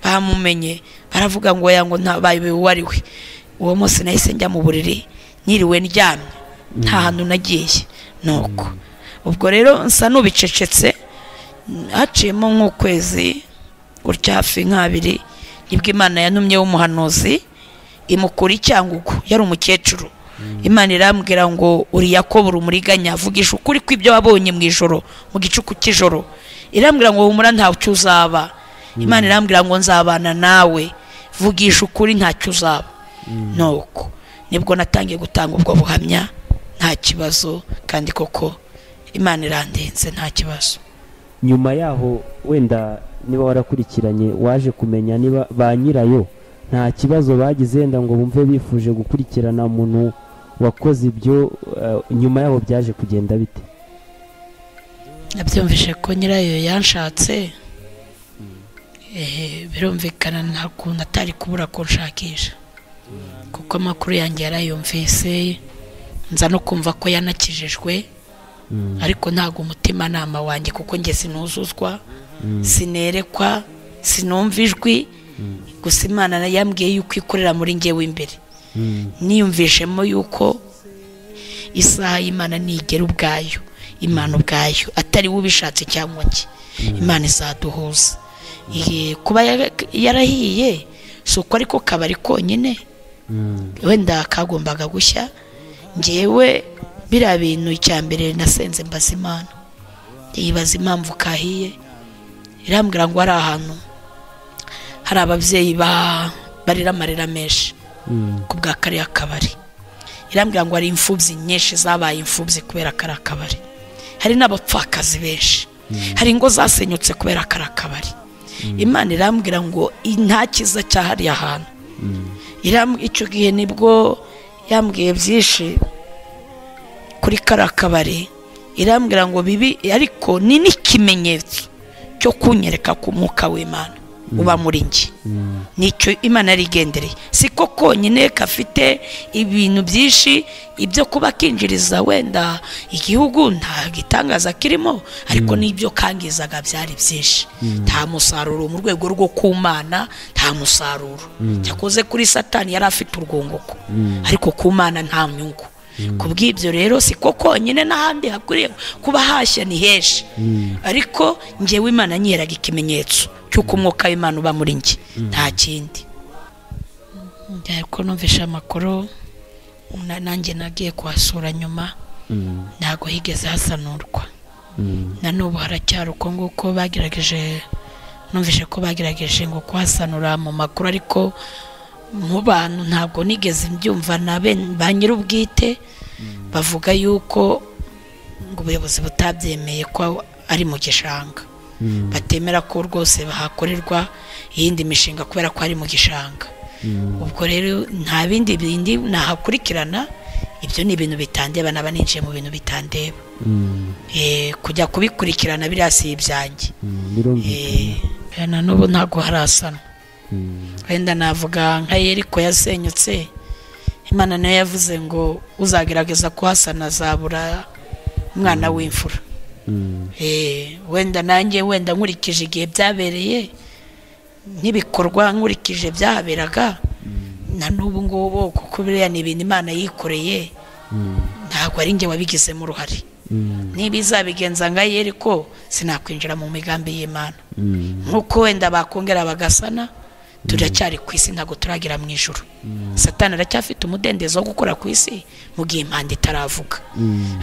Bamumenye. Baravuga ngo ngo ntabaye uwo ari we. Uwo munsi nahise njya mu buriri. Nyiriwe ndyamye. Nta hantu nagiye. Nuko. Ubwo rero nsa n'ubicecetse. Haciyemo nk'ukwezi gutya hafi nk'abiri. Nibwo imana yantumyeho umuhanuzi imukura icyangugu. Yari umukecuru. Imana irambwira ngo uri yakobo umuriganya vugisha ukuri kw'ibyo wabonye mu ijoro mu gicuku cy'ijoro. Irambwira ngo humura ntacyo uzaba. Imana irambwira ngo nzabana nawe. Vugisha ukuri ntacyo uzaba. Nuko. Nibwo natangiye gutanga ubwo buhamya nta kibazo. Kandi koko imana irandenze nta kibazo. Nyuma yaho wenda niba warakurikiranye waje kumenya niba ba nyirayo nta kibazo bagize wenda ngo bumve bifuje gukurikirana umuntu wakoze ibyo eh, nyuma yaho byaje kugenda bite? Nabyumvise ko nyirayo yanshatse. Birumvikana nta kuntu atari kubura kunshakisha kuko amakuru yanjye yarayumvise nza no kumva ko yanakijijwe. Ariko ntabwo umutimanama wanjye kuko njye sinuzuzwa sinerekwa sinumva ijwi. Gusa imana yambwiye yuko ikorera muri njyewe imbere niyumvishemo yuko isaha y'imana nigera ubwayo imana ubwayo atari we ubishatse cyangwa njye imana izaduhuza. Kuba yara- yarahiye si uko ariko kabari konyine. Wenda kagombaga gushya ngewe biriya bintu icya mbere nasenze mbaza imana. Yibaza impamvu kahiye. Irambwira ngo hari ahantu hari ababyeyi ba- barira amarira menshi. Ku bwa kariya kabari irambwira ngo hari imfubyi nyinshi zabaye imfubyi kubera kariya kabari hari n'abapfakazi benshi. Hari ingo zasenyutse kubera kariya kabari imana irambwira ngo "I- nta cyiza cya hariya hantu Iram- icyo gihe ni bwo yambwiye byinshi kuri kariya kabari irambwira ngo bibi ariko ni n'ikimenyetso cyo kunyereka ku mwuka w'imana. Uba muri njye. Nicyo imana yari igendereye si ko konyine gafite ibintu byinshi ibyo kuba kinjiriza wenda igihugu nta gitangaza kirimo ariko n'ibyo kangizaga byari byinshi. Nta musaruro mu rwego rwo kumana nta musaruro. Cyakoze kuri satani yari afite urwunguko. Ariko ku mana nta nyungu. Ku bw'ibyo rero si ko konyine n'ahandi hakwiriye kuba hashya ni henshi ariko ngewe imana nyeraga ikimenyetso cy'uko umwuka w'imana uba muri njye. Nta kindi. Ariko numvishe amakuru na- nanjye nagiye kuhasura nyuma. Ntabwo higeze hasanurwa. Na n'ubu haracyari uko nguko bagerageje numvishe ko bagerageje ngo kuhasanura mu makuru ariko mu bantu ntabwo nigeze mbyumva na ba nyir'ubwite bavuga yuko ngo ubuyobozi butabyemeye ko ari mu gishanga. Batemera ko rwose bahakorerwa iyindi mishinga kubera ko ari mu gishanga. Ubwo rero nta bindi bindi nahakurikirana ibyo ni ibintu bitandeba naba ninjiye mu bintu bitandeba. Eh, kujya kubikurikirana biriya si ibyanjye. Birumvikana. Eh, na n'ubu ntabwo harasana Mm. Wenda navuga nka yeriko yasenyutse. Imana na yo yavuze ngo uzagerageza kuhasana azabura umwana w'imfura. Mm. Eh, wenda nanjye wenda nkurikije igihe byabereye n'ibikorwa nkurikije byahaberaga na n'ubu ngubu kuko biriya ni ibintu imana yikoreye ntabwo ari njye wabigizemo uruhare. Mm. niba izabigenza nka yeriko sinakwinjira mu migambi y'imana. Mm. nk'uko wenda bakongera bagasana turacyari ku isi ntabwo turagera mu ijoro satani aracyafite umudendezo wo gukora ku isi mu gihe impanda itaravuga.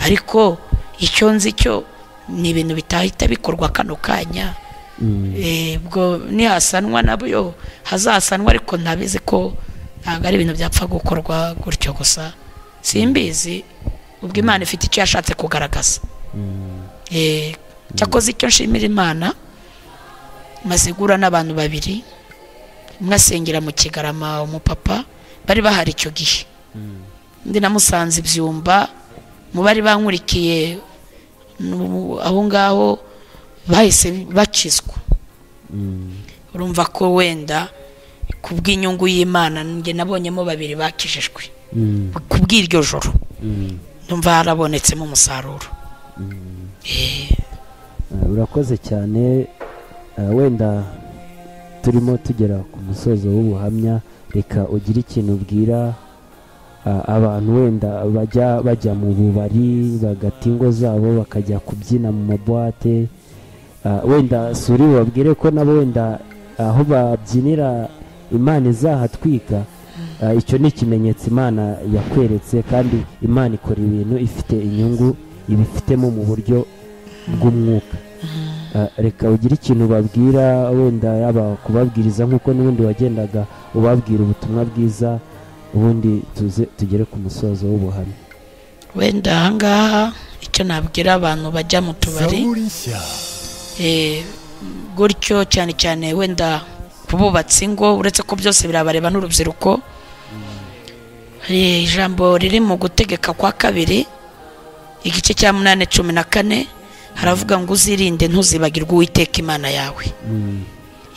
Ariko icyo nzi cyo ni ibintu bitahita bikorwa kano kanya. Ubwo nihasanwa na byo hazasanwa ariko ntabizi ko ntabwo ari ibintu byapfa gukorwa gutyo gusa. Simbizi ubwo imana ifite icyo yashatse kugaragaza. Eh, cyakoze icyo nshimira imana maze guhura n'abantu babiri. Umwe asengera mu kigarama umupapa bari bahari icyo gihe. Undi namusanze ibyumba mu bari bankurikiye aho ngaho bahise bakizwa urumva ko wenda ku bw'inyungu y'imana njye nabonyemo babiri bakijijwe. Ku bw'iryo joro numva harabonetsemo umusaruro urakoze cyane wenda turimo tugera ku musozo w'ubuhamya reka ugire ikintu ubwira abantu wenda bajya bajya mu bubari bagata ingo zabo bakajya kubyina mu mabuwate wenda suri babwire ko nabo wenda aho babyinira imana izahatwika Ah, icyo ni ikimenyetso imana yakweretse kandi imana ikora ibintu ifite inyungu ibifitemo mu buryo bw'umwuka. Reka ugire ikintu ubabwira wenda yaba kubabwiriza nk'uko n'ubundi wagendaga ubabwira ubutumwa bwiza ubundi tuze tugere ku musozo w'ubuhamya wenda ahangaha icyo nabwira abantu bajya mu tubari eh, gutyo cyane cyane wenda kububatsi ingo uretse ko byose birabareba n'urubyiruko. Hari ijambo riri mu gutegeka kwa kabiri igice cya munani cumi na kane haravuga ngo uzirinde ntuzibagirwe uwiteka imana yawe. Mm,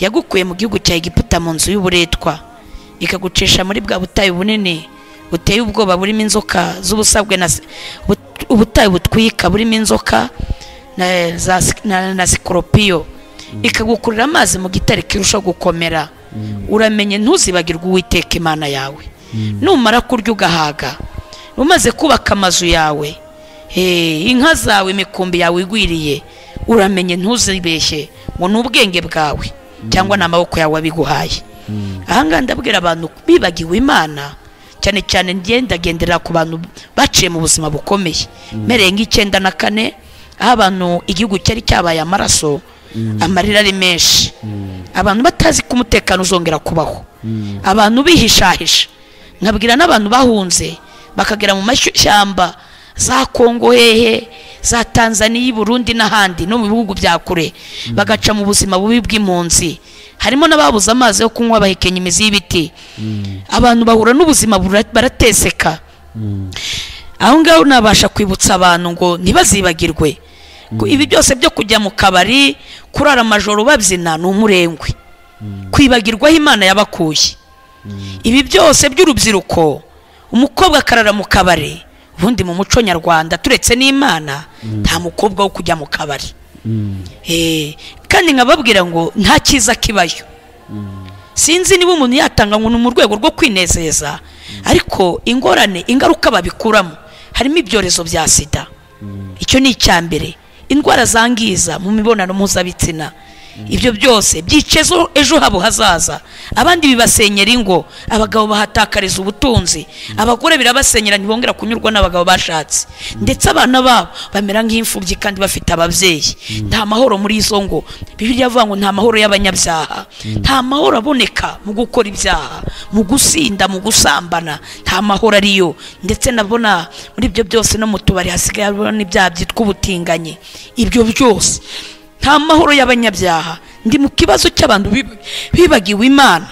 yagukuye mu gihugu cya egiputa mu nzu y'uburetwa. Ikagucisha muri bwa butayu bunini buteye ubwoba burimo inzoka z'ubusabwe na ubutayu butwika burimo inzoka na, sikoropiyo. Ikagukurira amazi mu gitare kirushaho gukomera. Uramenye ntuzibagirwe uwiteka imana yawe. Numara kurya ugahaga umaze kubaka amazu yawe inka zawe imikumbi yawe igwiriye uramenye ntuzibeshye ngo ni ubwenge bwawe cyangwa ni amaboko yawe abiguhaye. Ahangaha ndabwira abantu bibagiwe imana cyane cyane ngendagendera ku bantu baciye mu buzima bukomeye. Mpereye nk'icyenda na kane aho abantu igihugu cyari cyabaye amaraso amarira ari menshi. Abantu batazi ko umutekano uzongera kubaho. Abantu bihishahisha nkabwira n'abantu bahunze bakagera mu mashyamba za kongo hehe za tanzaniya burundi n'ahandi no mu bihugu bya kure. Bagaca mu buzima bubi bw'impunzi harimo n'ababuze amazi yo kunywa bahekenya imizi y'ibiti. Abantu bahura n'ubuzima barateseka. Aho ngaho nabasha kwibutsa abantu ngo ntibazibagirwe. Ibi byose byo kujya mu kabari kurara amajoro babyina ni umurengwe. Kwibagirwa aho imana yabakuye. Ibi byose by'urubyiruko umukobwa akarara mu kabari ubundi mu muco nyarwanda turetse n'imana nta mukobwa wo kujya mu kabari. Mm. Eh, kandi nkababwira ngo nta cyiza kibayo. Sinzi niba umuntu yatanga ngo ni mu rwego rwo kwinezeza ariko ingorane ingaruka babikuramo. Harimo ibyorezo bya sida. Icyo ni icya mbere indwara zangiza mu mibonano mpuzabitsina. Ibyo byose byica ejo- habo hazaza. Abandi bibasenyera ingo abagabo bahatakariza ubutunzi abagore birabasenyera ntibongera kunyurwa n'abagabo bashatse. Ndetse abana babo bamera nk'imfubyi kandi bafite ababyeyi. Nta mahoro muri izo ngo. Bibiri avuga ngo nta mahoro y'abanyabyaha. Nta mahoro aboneka mu gukora ibyaha mu gusinda mu gusambana. Nta mahoro ariyo. Ndetse nabona muri ibyo byose no mu tubari hasigaye n'ibyaha byitwa ubutinganyi. Ibyo byose nta mahoro y'abanyabyaha. Ndi mu kibazo cy'abantu bib- bibagiwe imana.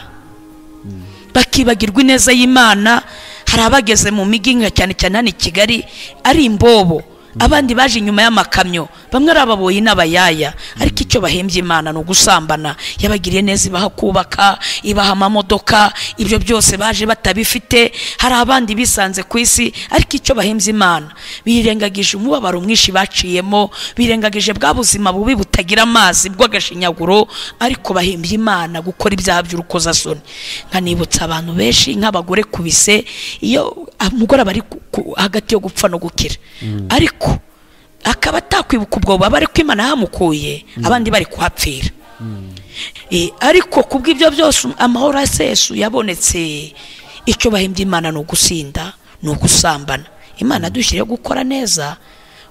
Bakibagirwa ineza y'imana. Hari abageze mu mijyi nka cyane cyane hano i kigali ari imbobo abandi baje inyuma y'amakamyo bamwe ari ababoyi n'abayaya. Ariko icyo bahembye imana ni ugusambana. Yabagiriye neza ibaha kubaka ibaha amamodoka ibyo byose baje batabifite. Hari abandi bisanze ku isi ariko icyo bahembye imana. Birengagije umubabaro mwinshi baciyemo birengagije bwa buzima bubi butagira amazi bw'agashinyaguro ariko bahembye imana gukora ibyaha by'urukozasoni. Nkanibutsa abantu benshi nk'abagore ku bise iyo umugore aba ari hagati yo gupfa no gukira. Ariko akaba atakwibuka ubwo baba ariko imana yamukuye abandi bari kuhapfira. Eh, ariko kubw'ibyo byose amahoro asesuye yabonetse icyo bahembye imana ni ugusinda ni ugusambana. Imana dushyiriyeho gukora neza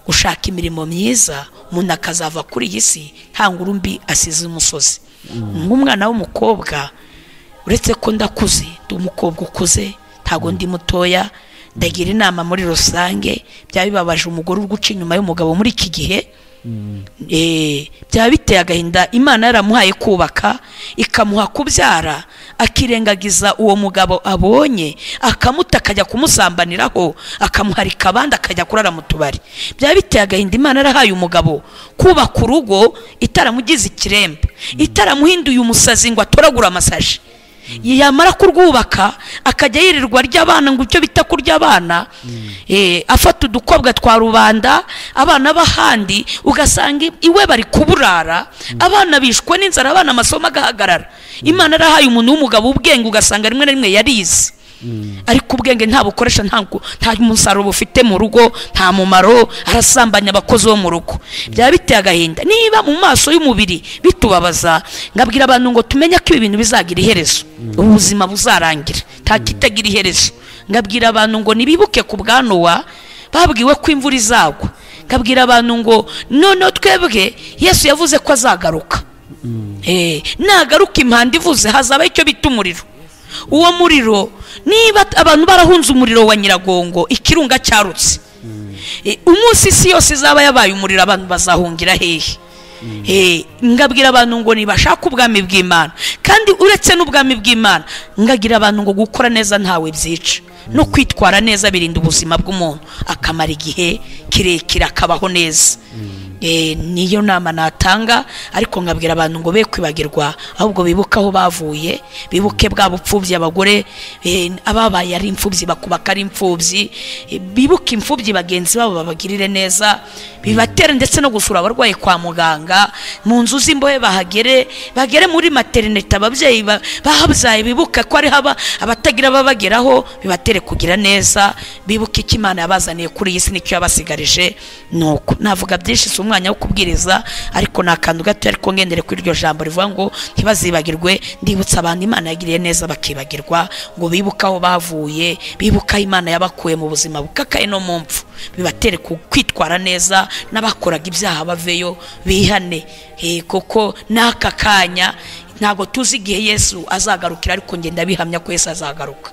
gushaka imirimo myiza umuntu akazava kuri iyi si nta nkuru mbi asize umusozi. Nk'umwana w'umukobwa uretse ko ndakuze ndi umukobwa ukuze ntabwo ndi mutoya ndagira inama muri rusange byaba bibabaje umugore uri guca inyuma y'umugabo muri iki gihe. Eh, byaba biteye agahinda imana yaramuhaye kubaka ikamuha kubyara akirengagiza uwo mugabo abonye akamuta akajya kumusambaniraho akamuharika abandi akajya kurara mu tubari. Byaba biteye agahinda imana yarahaye umugabo kubaka urugo itaramugize ikiremba itaramuhinduye umusazi ngo atoragure amasashi. Yamara kurwubaka akajya yirirwa arya abana ngo icyo bita kurya abana. Eh, afata udukobwa twa rubanda abana b'ahandi ugasanga iwe bari kuburara. Abana bishwe n'inzara abana amasomo agahagarara. Imana yarahaye umuntu w'umugabo ubwenge ugasanga rimwe na rimwe yarize. Ariko ubwenge nta bukoresha nta musaruro bufite mu rugo nta mumaro. Arasambanya abakozi bo mu rugo. Byaba biteye agahinda. Niba mu maso y'umubiri bitubabaza ngabwira abantu ngo tumenye ko ibi bintu bizagira iherezo. Ubuzima buzarangira. Nta kitagira iherezo. Ngabwira abantu ngo nibibuke ku bwa nowa babwiwe ko imvura izagwa. Ngabwira abantu ngo noneho twebwe yesu yavuze ko azagaruka. Eh, nagaruka impanda ivuze hazabaho icyo bita umuriro. Uwo muriro niba abantu barahunze umuriro wa nyiragongo ikirunga cyarutse. Eh, umunsi isi yose izaba yabaye umuriro abantu bazahungira hehe? Eh, ngabwira abantu ngo nibashake ubwami bw'imana. Kandi uretse n'ubwami bw'imana ngagira abantu ngo gukora neza ntawe byica. No kwitwara neza birinda ubuzima bw'umuntu. Akamara igihe kirekire akabaho neza. Niyo nama natanga ariko nkabwira abantu ngo be kwibagirwa ahubwo bibuke aho bavuye bibuke bwa bupfubyi abagore eh, ababaye ari imfubyi bakubaka ari imfubyi eh, bibuke imfubyi bagenzi babo babagirire neza bibatere ndetse no gusura abarwayi kwa muganga mu nzu z'imbohe bahagere bagere muri materinete ababyeyi ba- bahabyaye bibuke ko ari haba abatagira ababageraho bibatere kugira neza bibuke imana yabazaniye kuri iyi si ni cyo yabasigarije nuko navuga byinshi si umwanya wo kubwiriza ariko ni akantu gato ariko ngendere kuri iryo jambo. Rivuga ngo ntibazibagirwe ndibutsa abantu imana yagiriye neza bakibagirwa ngo bibuke aho bavuye bibuke aho imana yabakuye mu buzima bukakaye no mu mpfu. Bibatere kwitwara neza n'abakoraga ibyaha baveyo bihane. Eh, kuko n'aka kanya ntabwo tuzi igihe yesu azagarukira ariko ngenda bihamya ko yesu azagaruka.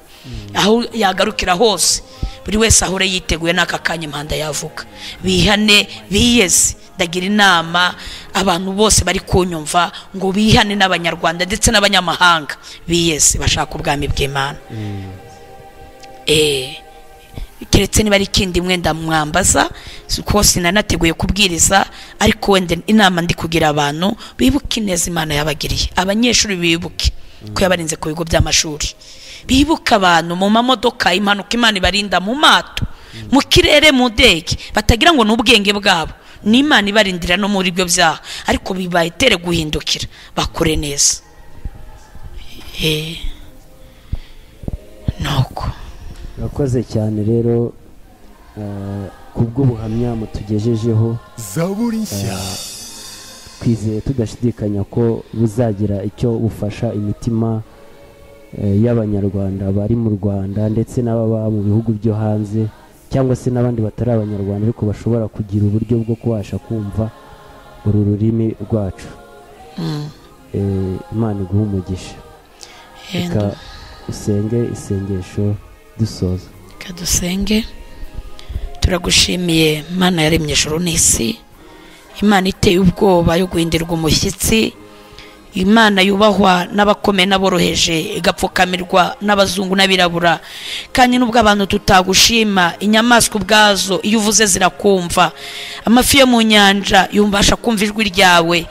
Aho yagarukira hose buri wese ahore yiteguye n'aka kanya impanda yavuga bihane biyeze. Ndagira inama abantu bose bari kunyumva ngo bihane n'abanyarwanda ndetse n'abanyamahanga. Biyeze bashaka ubwami bw'imana. Eh, keretse niba ari ikindi mwenda mwambaza kuko sinanateguye kubwiriza ariko wenda inama ndi kugira abantu bibuke ineza imana yabagiriye. Abanyeshuri bibuke ko yabarinze ku bigo by'amashuri. Bibuke abantu mu mamodoka impanuka imana ibarinda mu mato mu kirere mu ndege batagira ngo ni ubwenge bwabo. Ni imana ibarindira no muri ibyo byaha. Ariko bibatere guhindukira. Bakore neza. Eh, nuko urakoze cyane rero eh, ku bw'ubuhamya mutugejejeho. Zaburi nshya. Twizeye tudashidikanya ko buzagira icyo bufasha imitima eh, y'abanyarwanda bari mu rwanda ndetse n'ababa mu bihugu byo hanze. Cyangwa se n'abandi batari abanyarwanda ariko bashobora kugira uburyo bwo kubasha kumva uru rurimi rwacu. Mm. Eh, imana iguha umugisha. Reka usenge isengesho dusoza. Reka dusenge. Turagushimiye imana yaremye ijuru n'isi. Imana iteye ubwoba yo guhindirwa umushyitsi. Imana yubahwa n'abakomeye n'aboroheje igapfukamirwa n'abazungu n'abirabura. Kandi nubwo abantu tutagushima inyamaswa ubwazo iyo uvuze zirakumva. Amafi yo mu nyanja yumvasha kumva ijwi ryawe.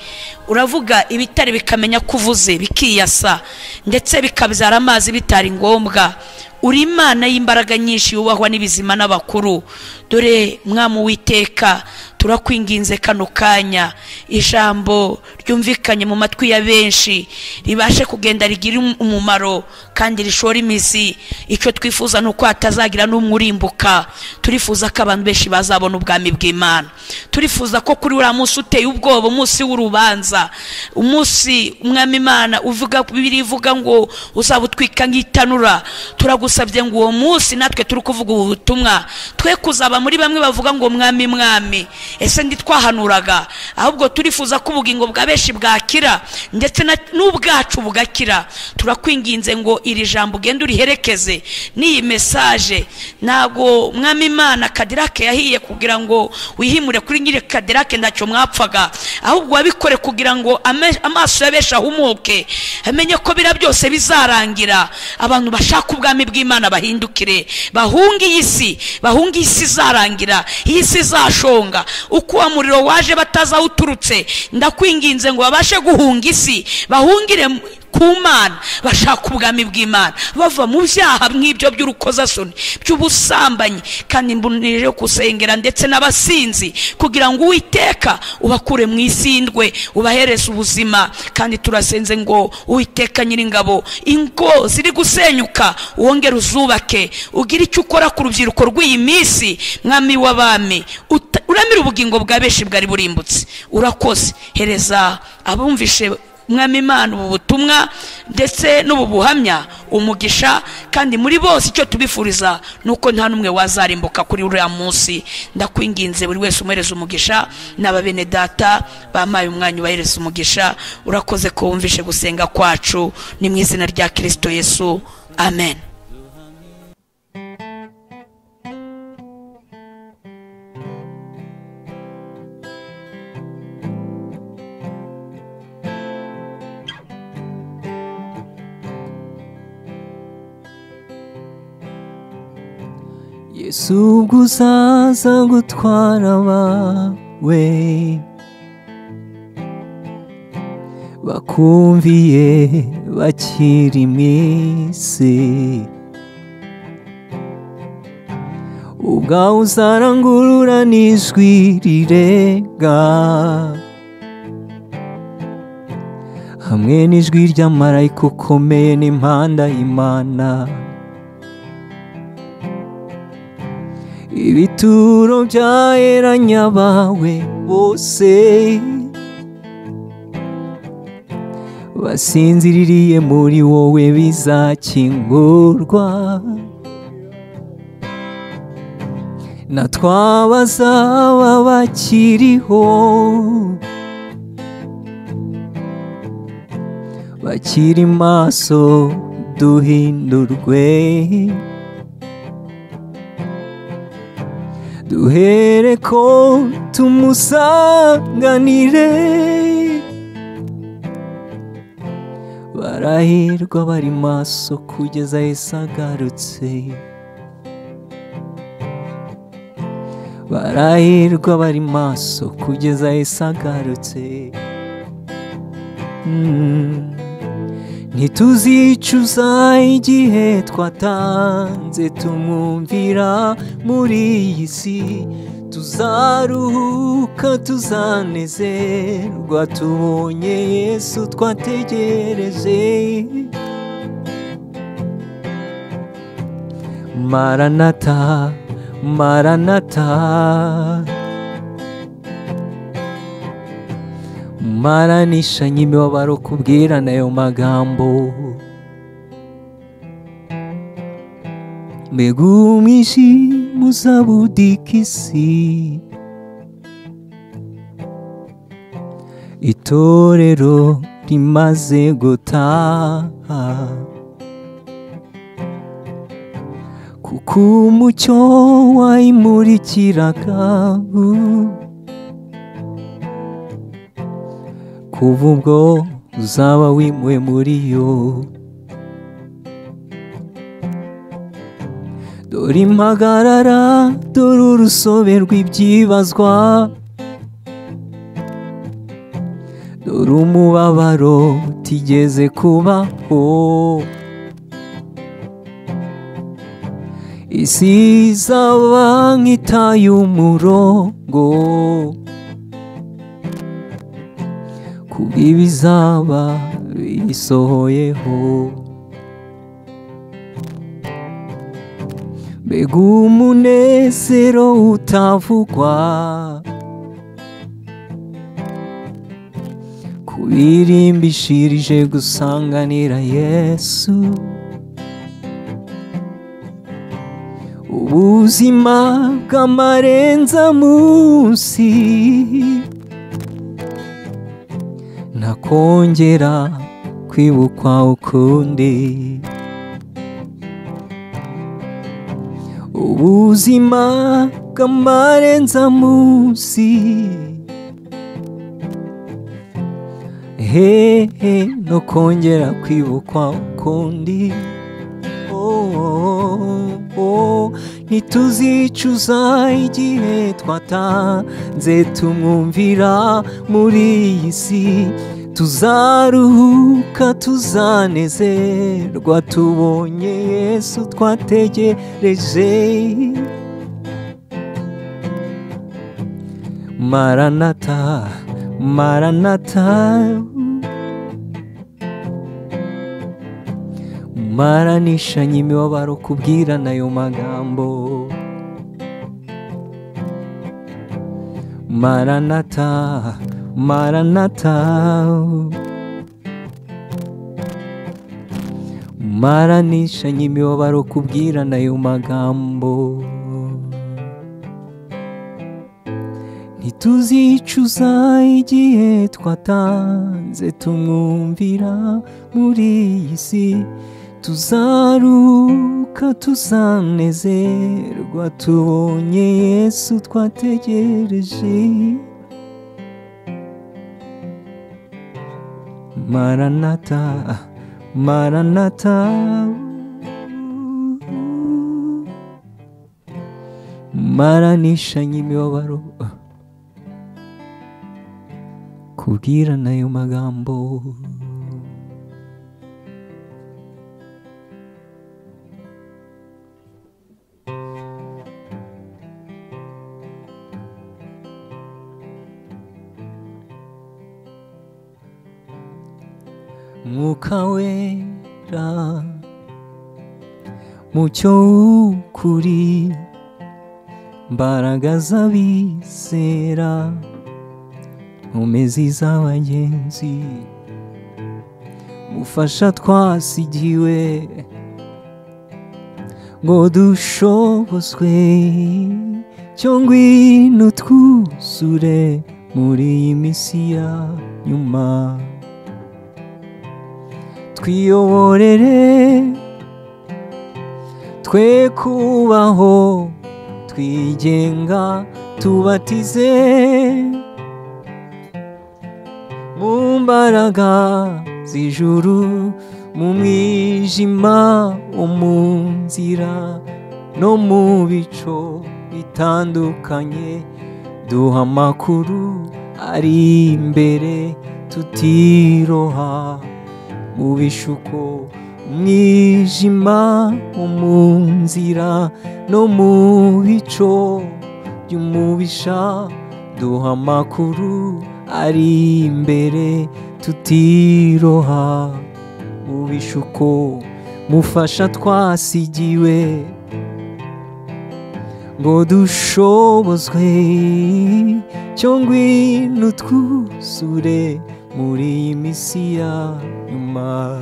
Uravuga ibitare bikamenya ko uvuze bikiyasa ndetse bikabyara amazi bitari ngombwa. Uri imana y'imbaraga nyinshi yubahwa n'ibizima n'abakuru. Dore mwami witeka turakwinginze kano kanya. Ijambo ryumvikanye mu matwi ya benshi. Ribashe kugenda rigira umumaro kandi rishora imizi icyo twifuza ni uko hatazagira n'umwe urimbuka. Turifuza ko abantu benshi bazabona ubwami bw'imana. Turifuza ko kuri uriya munsi uteye ubwoba umunsi w'urubanza. Umunsi umwami imana uvuga bibiri ivuga ngo uzaba utwika nk'itanura. Turagusabye ngo uwo munsi natwe turi kuvuga ubu butumwa twe kuzaba muri bamwe bavuga ngo mwami mwami. Ese ndi twahanuraga ahubwo turifuza ko ubugingo bwa benshi bwakira ndetse n'ubwacu bugakira. Turakwinginze ngo iri jambo ugende uriherekeze. N'iyi mesaje ntabwo mwami imana kadirake yahiye kugira ngo wihimure kuri nyiri kadirake ntacyo mwapfaga. Ahubwo wabikore kugira ngo amaso ya benshi ahumuke amenye ko biriya byose bizarangira. Abantu bashaka ubwami bw'imana bahindukire. Bahunge iyi si bahunge iyi si izarangira. Iyi si izashonga. Uko uwo muriro waje batazi aho uturutse ndakwinginze ngo babashe guhunga isi bahungire ku mana bashaka ubwami bw'imana. Bava mu byaha nk'ibyo by'urukozasoni by'ubusambanyi. Kandi mboneye gusengera ndetse n'abasinzi kugira ngo uwiteka ubakure mu isindwe ubahereze ubuzima. Kandi turasenze ngo uwiteka nyiringabo ingo ziri gusenyuka wongere uzubake. Ugire icyo ukora ku rubyiruko rw'iyi minsi mwami w'abami. Uramire ubugingo bwa benshi bwari burimbutse. Urakoze. Hereza abumvishe mwami imana ubu butumwa ndetse n'ubu buhamya umugisha kandi muri bose icyo tubifuriza ni uko nta n'umwe wazarimbuka kuri uriya munsi. Ndakwinginze buri wese umuhereza umugisha n'aba bene data bampaye umwanya ubahereza umugisha. Urakoze ko wumvishe gusenga kwacu ni mu izina rya kirisito yesu. Amen. Yesu ubwo uzaza gutwara abawe bakumviye bakiri mu isi. Ubwawe uzarangurura n'ijwi rirenga hamwe n'ijwi ry'amarayika ukomeye n'impanda y'imana. Ibituro byaheranya bawe bose. Basinziririye muri wowe bizakingurwa. Na twabazaba bakiriho. Bakiri maso duhindurwe. Duhere ko tumusanganire. Barahirwa bari maso kugeza yesu agarutse. Barahirwa bari maso kugeza Yesu agarutse. Mm. Ntituzicuza igihe twatanze tumwumvira muri iyi si. Tuzaruhuka tuzanezerwa tubonye yesu twategereje. Maranata maranata maranishanye imibabaro kubwirana ayo magambo. Mbega umwijima uzabudika isi itorero rimaze gutaha. Kuko umucyo wayimurikiraga. Kuva ubwo uzaba wimuwe muri yo. Dore impagarara dore urusobe rw'ibyibazwa. Dore umubabaro utigeze kubaho. Isi izaba nk'itaye umurongo kubw'ibizaba bisohoyeho. Mbega umunezero utavugwa kubirimbishirije gusanganira yesu. Ubuzima bw'amarenza munsi ntakongera kwibukwa ukundi. Ubuzima bw'amarenza munsi. Hehe no kongera kwibukwa ukundi. Oh, oh, oh. ntituzicuza igihe twatanze tumwumvira muri iyi si. Tuzaruhuka tuzanezerwa tubonye yesu twategereje. Maranata maranata maranishanye imibabaro kubwirana ayo magambo. Maranata maranata maranishanye imibabaro kubwirana ayo magambo. Ntituzicuza igihe twatanze tumwumvira muri iyi si. Tuzaruka tuzanezerwa tubonye yesu twategereje. Maranata maranata maranishanye imibabaro kubwirana ayo magambo. Mwuka wera mucyo w'ukuri mbaraga z'abizera nkomezi z'abagenzi mufasha twasigiwe ngo dushobozwe cyo ngwino twuzure muri iyi misi ya nyuma twiyoborere twe kubaho twigenga tubatize mu mbaraga z'ijuru mu mwijima wo mu nzira no mu bico bitandukanye duha amakuru ari imbere tutiroha mu bishuko umwijima wo mu nzira no mu bico by'umubisha duha amakuru ari imbere tutiroha. Mu bishuko mufasha twasigiwe ngo dushobozwe cyo ngwino twuzure. Muri iyi misi ya nyuma.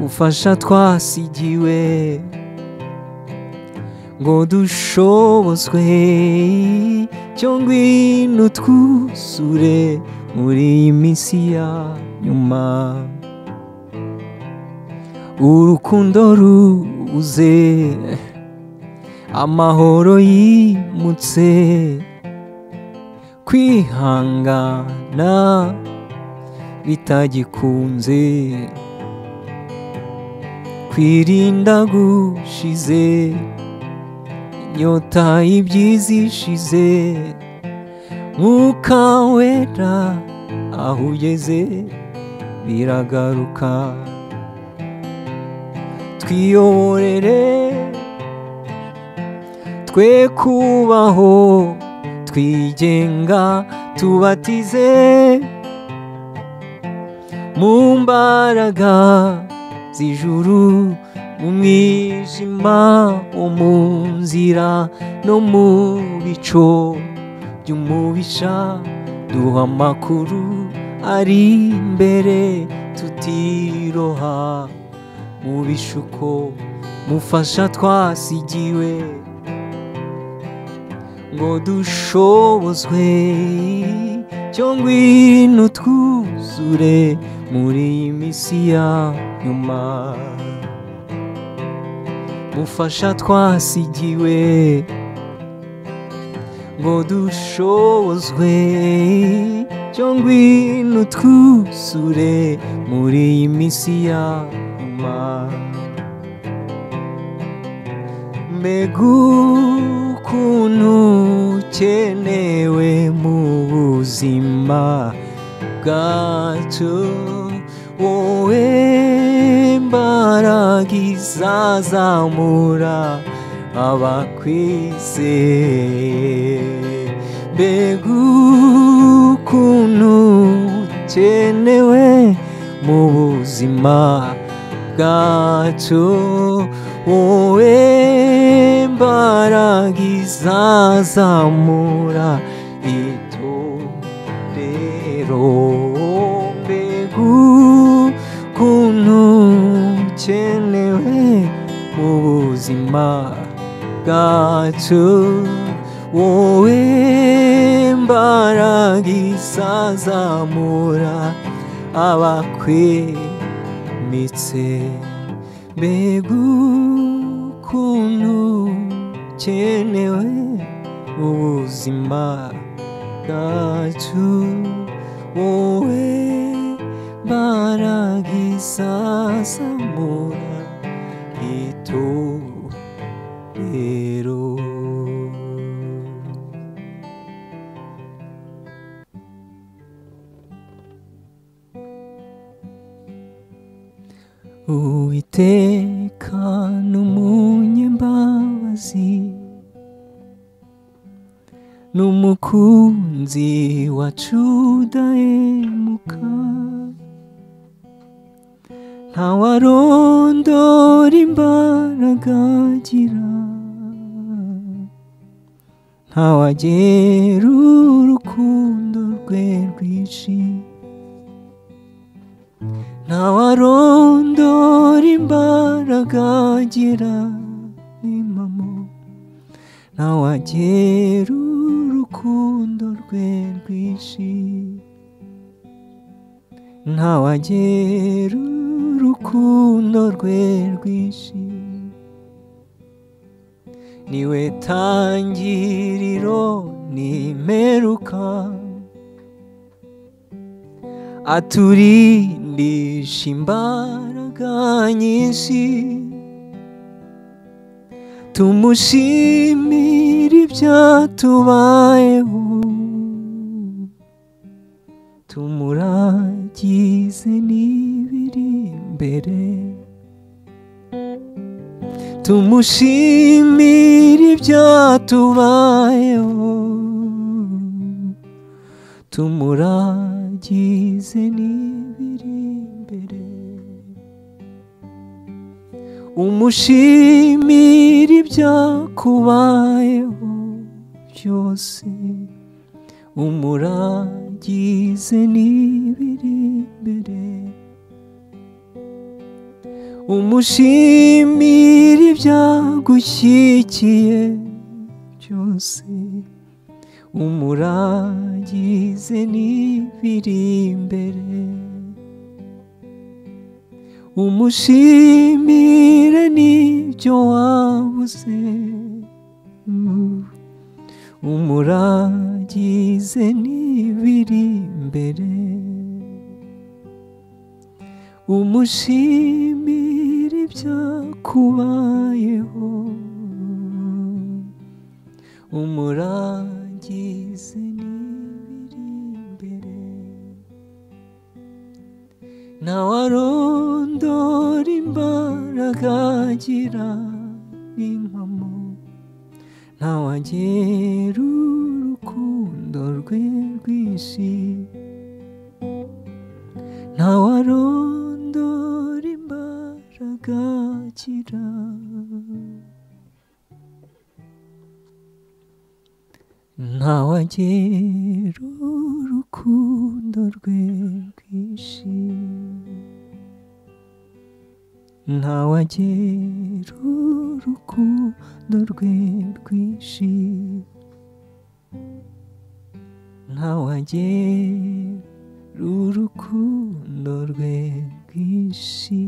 Mufasha twasigiwe ngo dushobozwe. Cyo ngwino twuzure muri iyi misi ya nyuma. Urukundo rubuze amahoro yimutse. Kwihangana bitagikunze. Kwirinda gushize inyota y'ibyiza ishize. Mwuka wera aho ugeze biragaruka. Twiyoborere twe kubaho twigenga tubatize mu mbaraga z'ijuru mu mwijima wo mu nzira no mu bico by'umubisha duha amakuru ari imbere tutiroha mu bishuko mufasha twasigiwe. Dushobozwe cyo ngwino twuzure muri iyi misi ya nyuma. Mufasha twasigiwe. Ngo dushobozwe cyo ngwino twuzure muri iyi misi ya nyuma. Mbega ukuntu ukenewe mu buzima bwacu wowe mbaraga izazamura abakwizeye mbega ukuntu ukenewe mu buzima bwacu wowe bara gizaza mura ito dero begu kunu chelewe uzima gatu woe bara gizaza mura awakwe mitse begu kunu mu buzima bwacu wowe mbaraga izazamura itorero uwiteka n'umukunzi wacu udahemuka ntawarondora imbaraga agira ntawagera urukundo rwe rwinshi ntawarondora imbaraga agira impamo ntawagera ntawagera urukundo rwe rwinshi ni we tangiriro n'imperuka aturindisha imbaraga nyinshi tumushimire ibyatubayeho tumuragize n'ibiri imbere tumushimire ibyatubayeho tumuragize n'ibiri imbere umushimire ibyakubayeho byose umuragize n'ibiri imbere umushimire ibyagushyikiye byose umuragize n'ibiri imbere umushimire n'ibyo wabuze Mm. Umuragize n'ibiri imbere umushimire ibyakubayeho. Umuragize n'ibiri imbere ntawarondora imbaraga agira n'impamo ntawagera urukundo rwe rwinshi ntawarondora imbaraga agira ntawagera urukundo rwe ntawagira urukundo rwe rwinshi ntawagira urukundo rwe rwinshi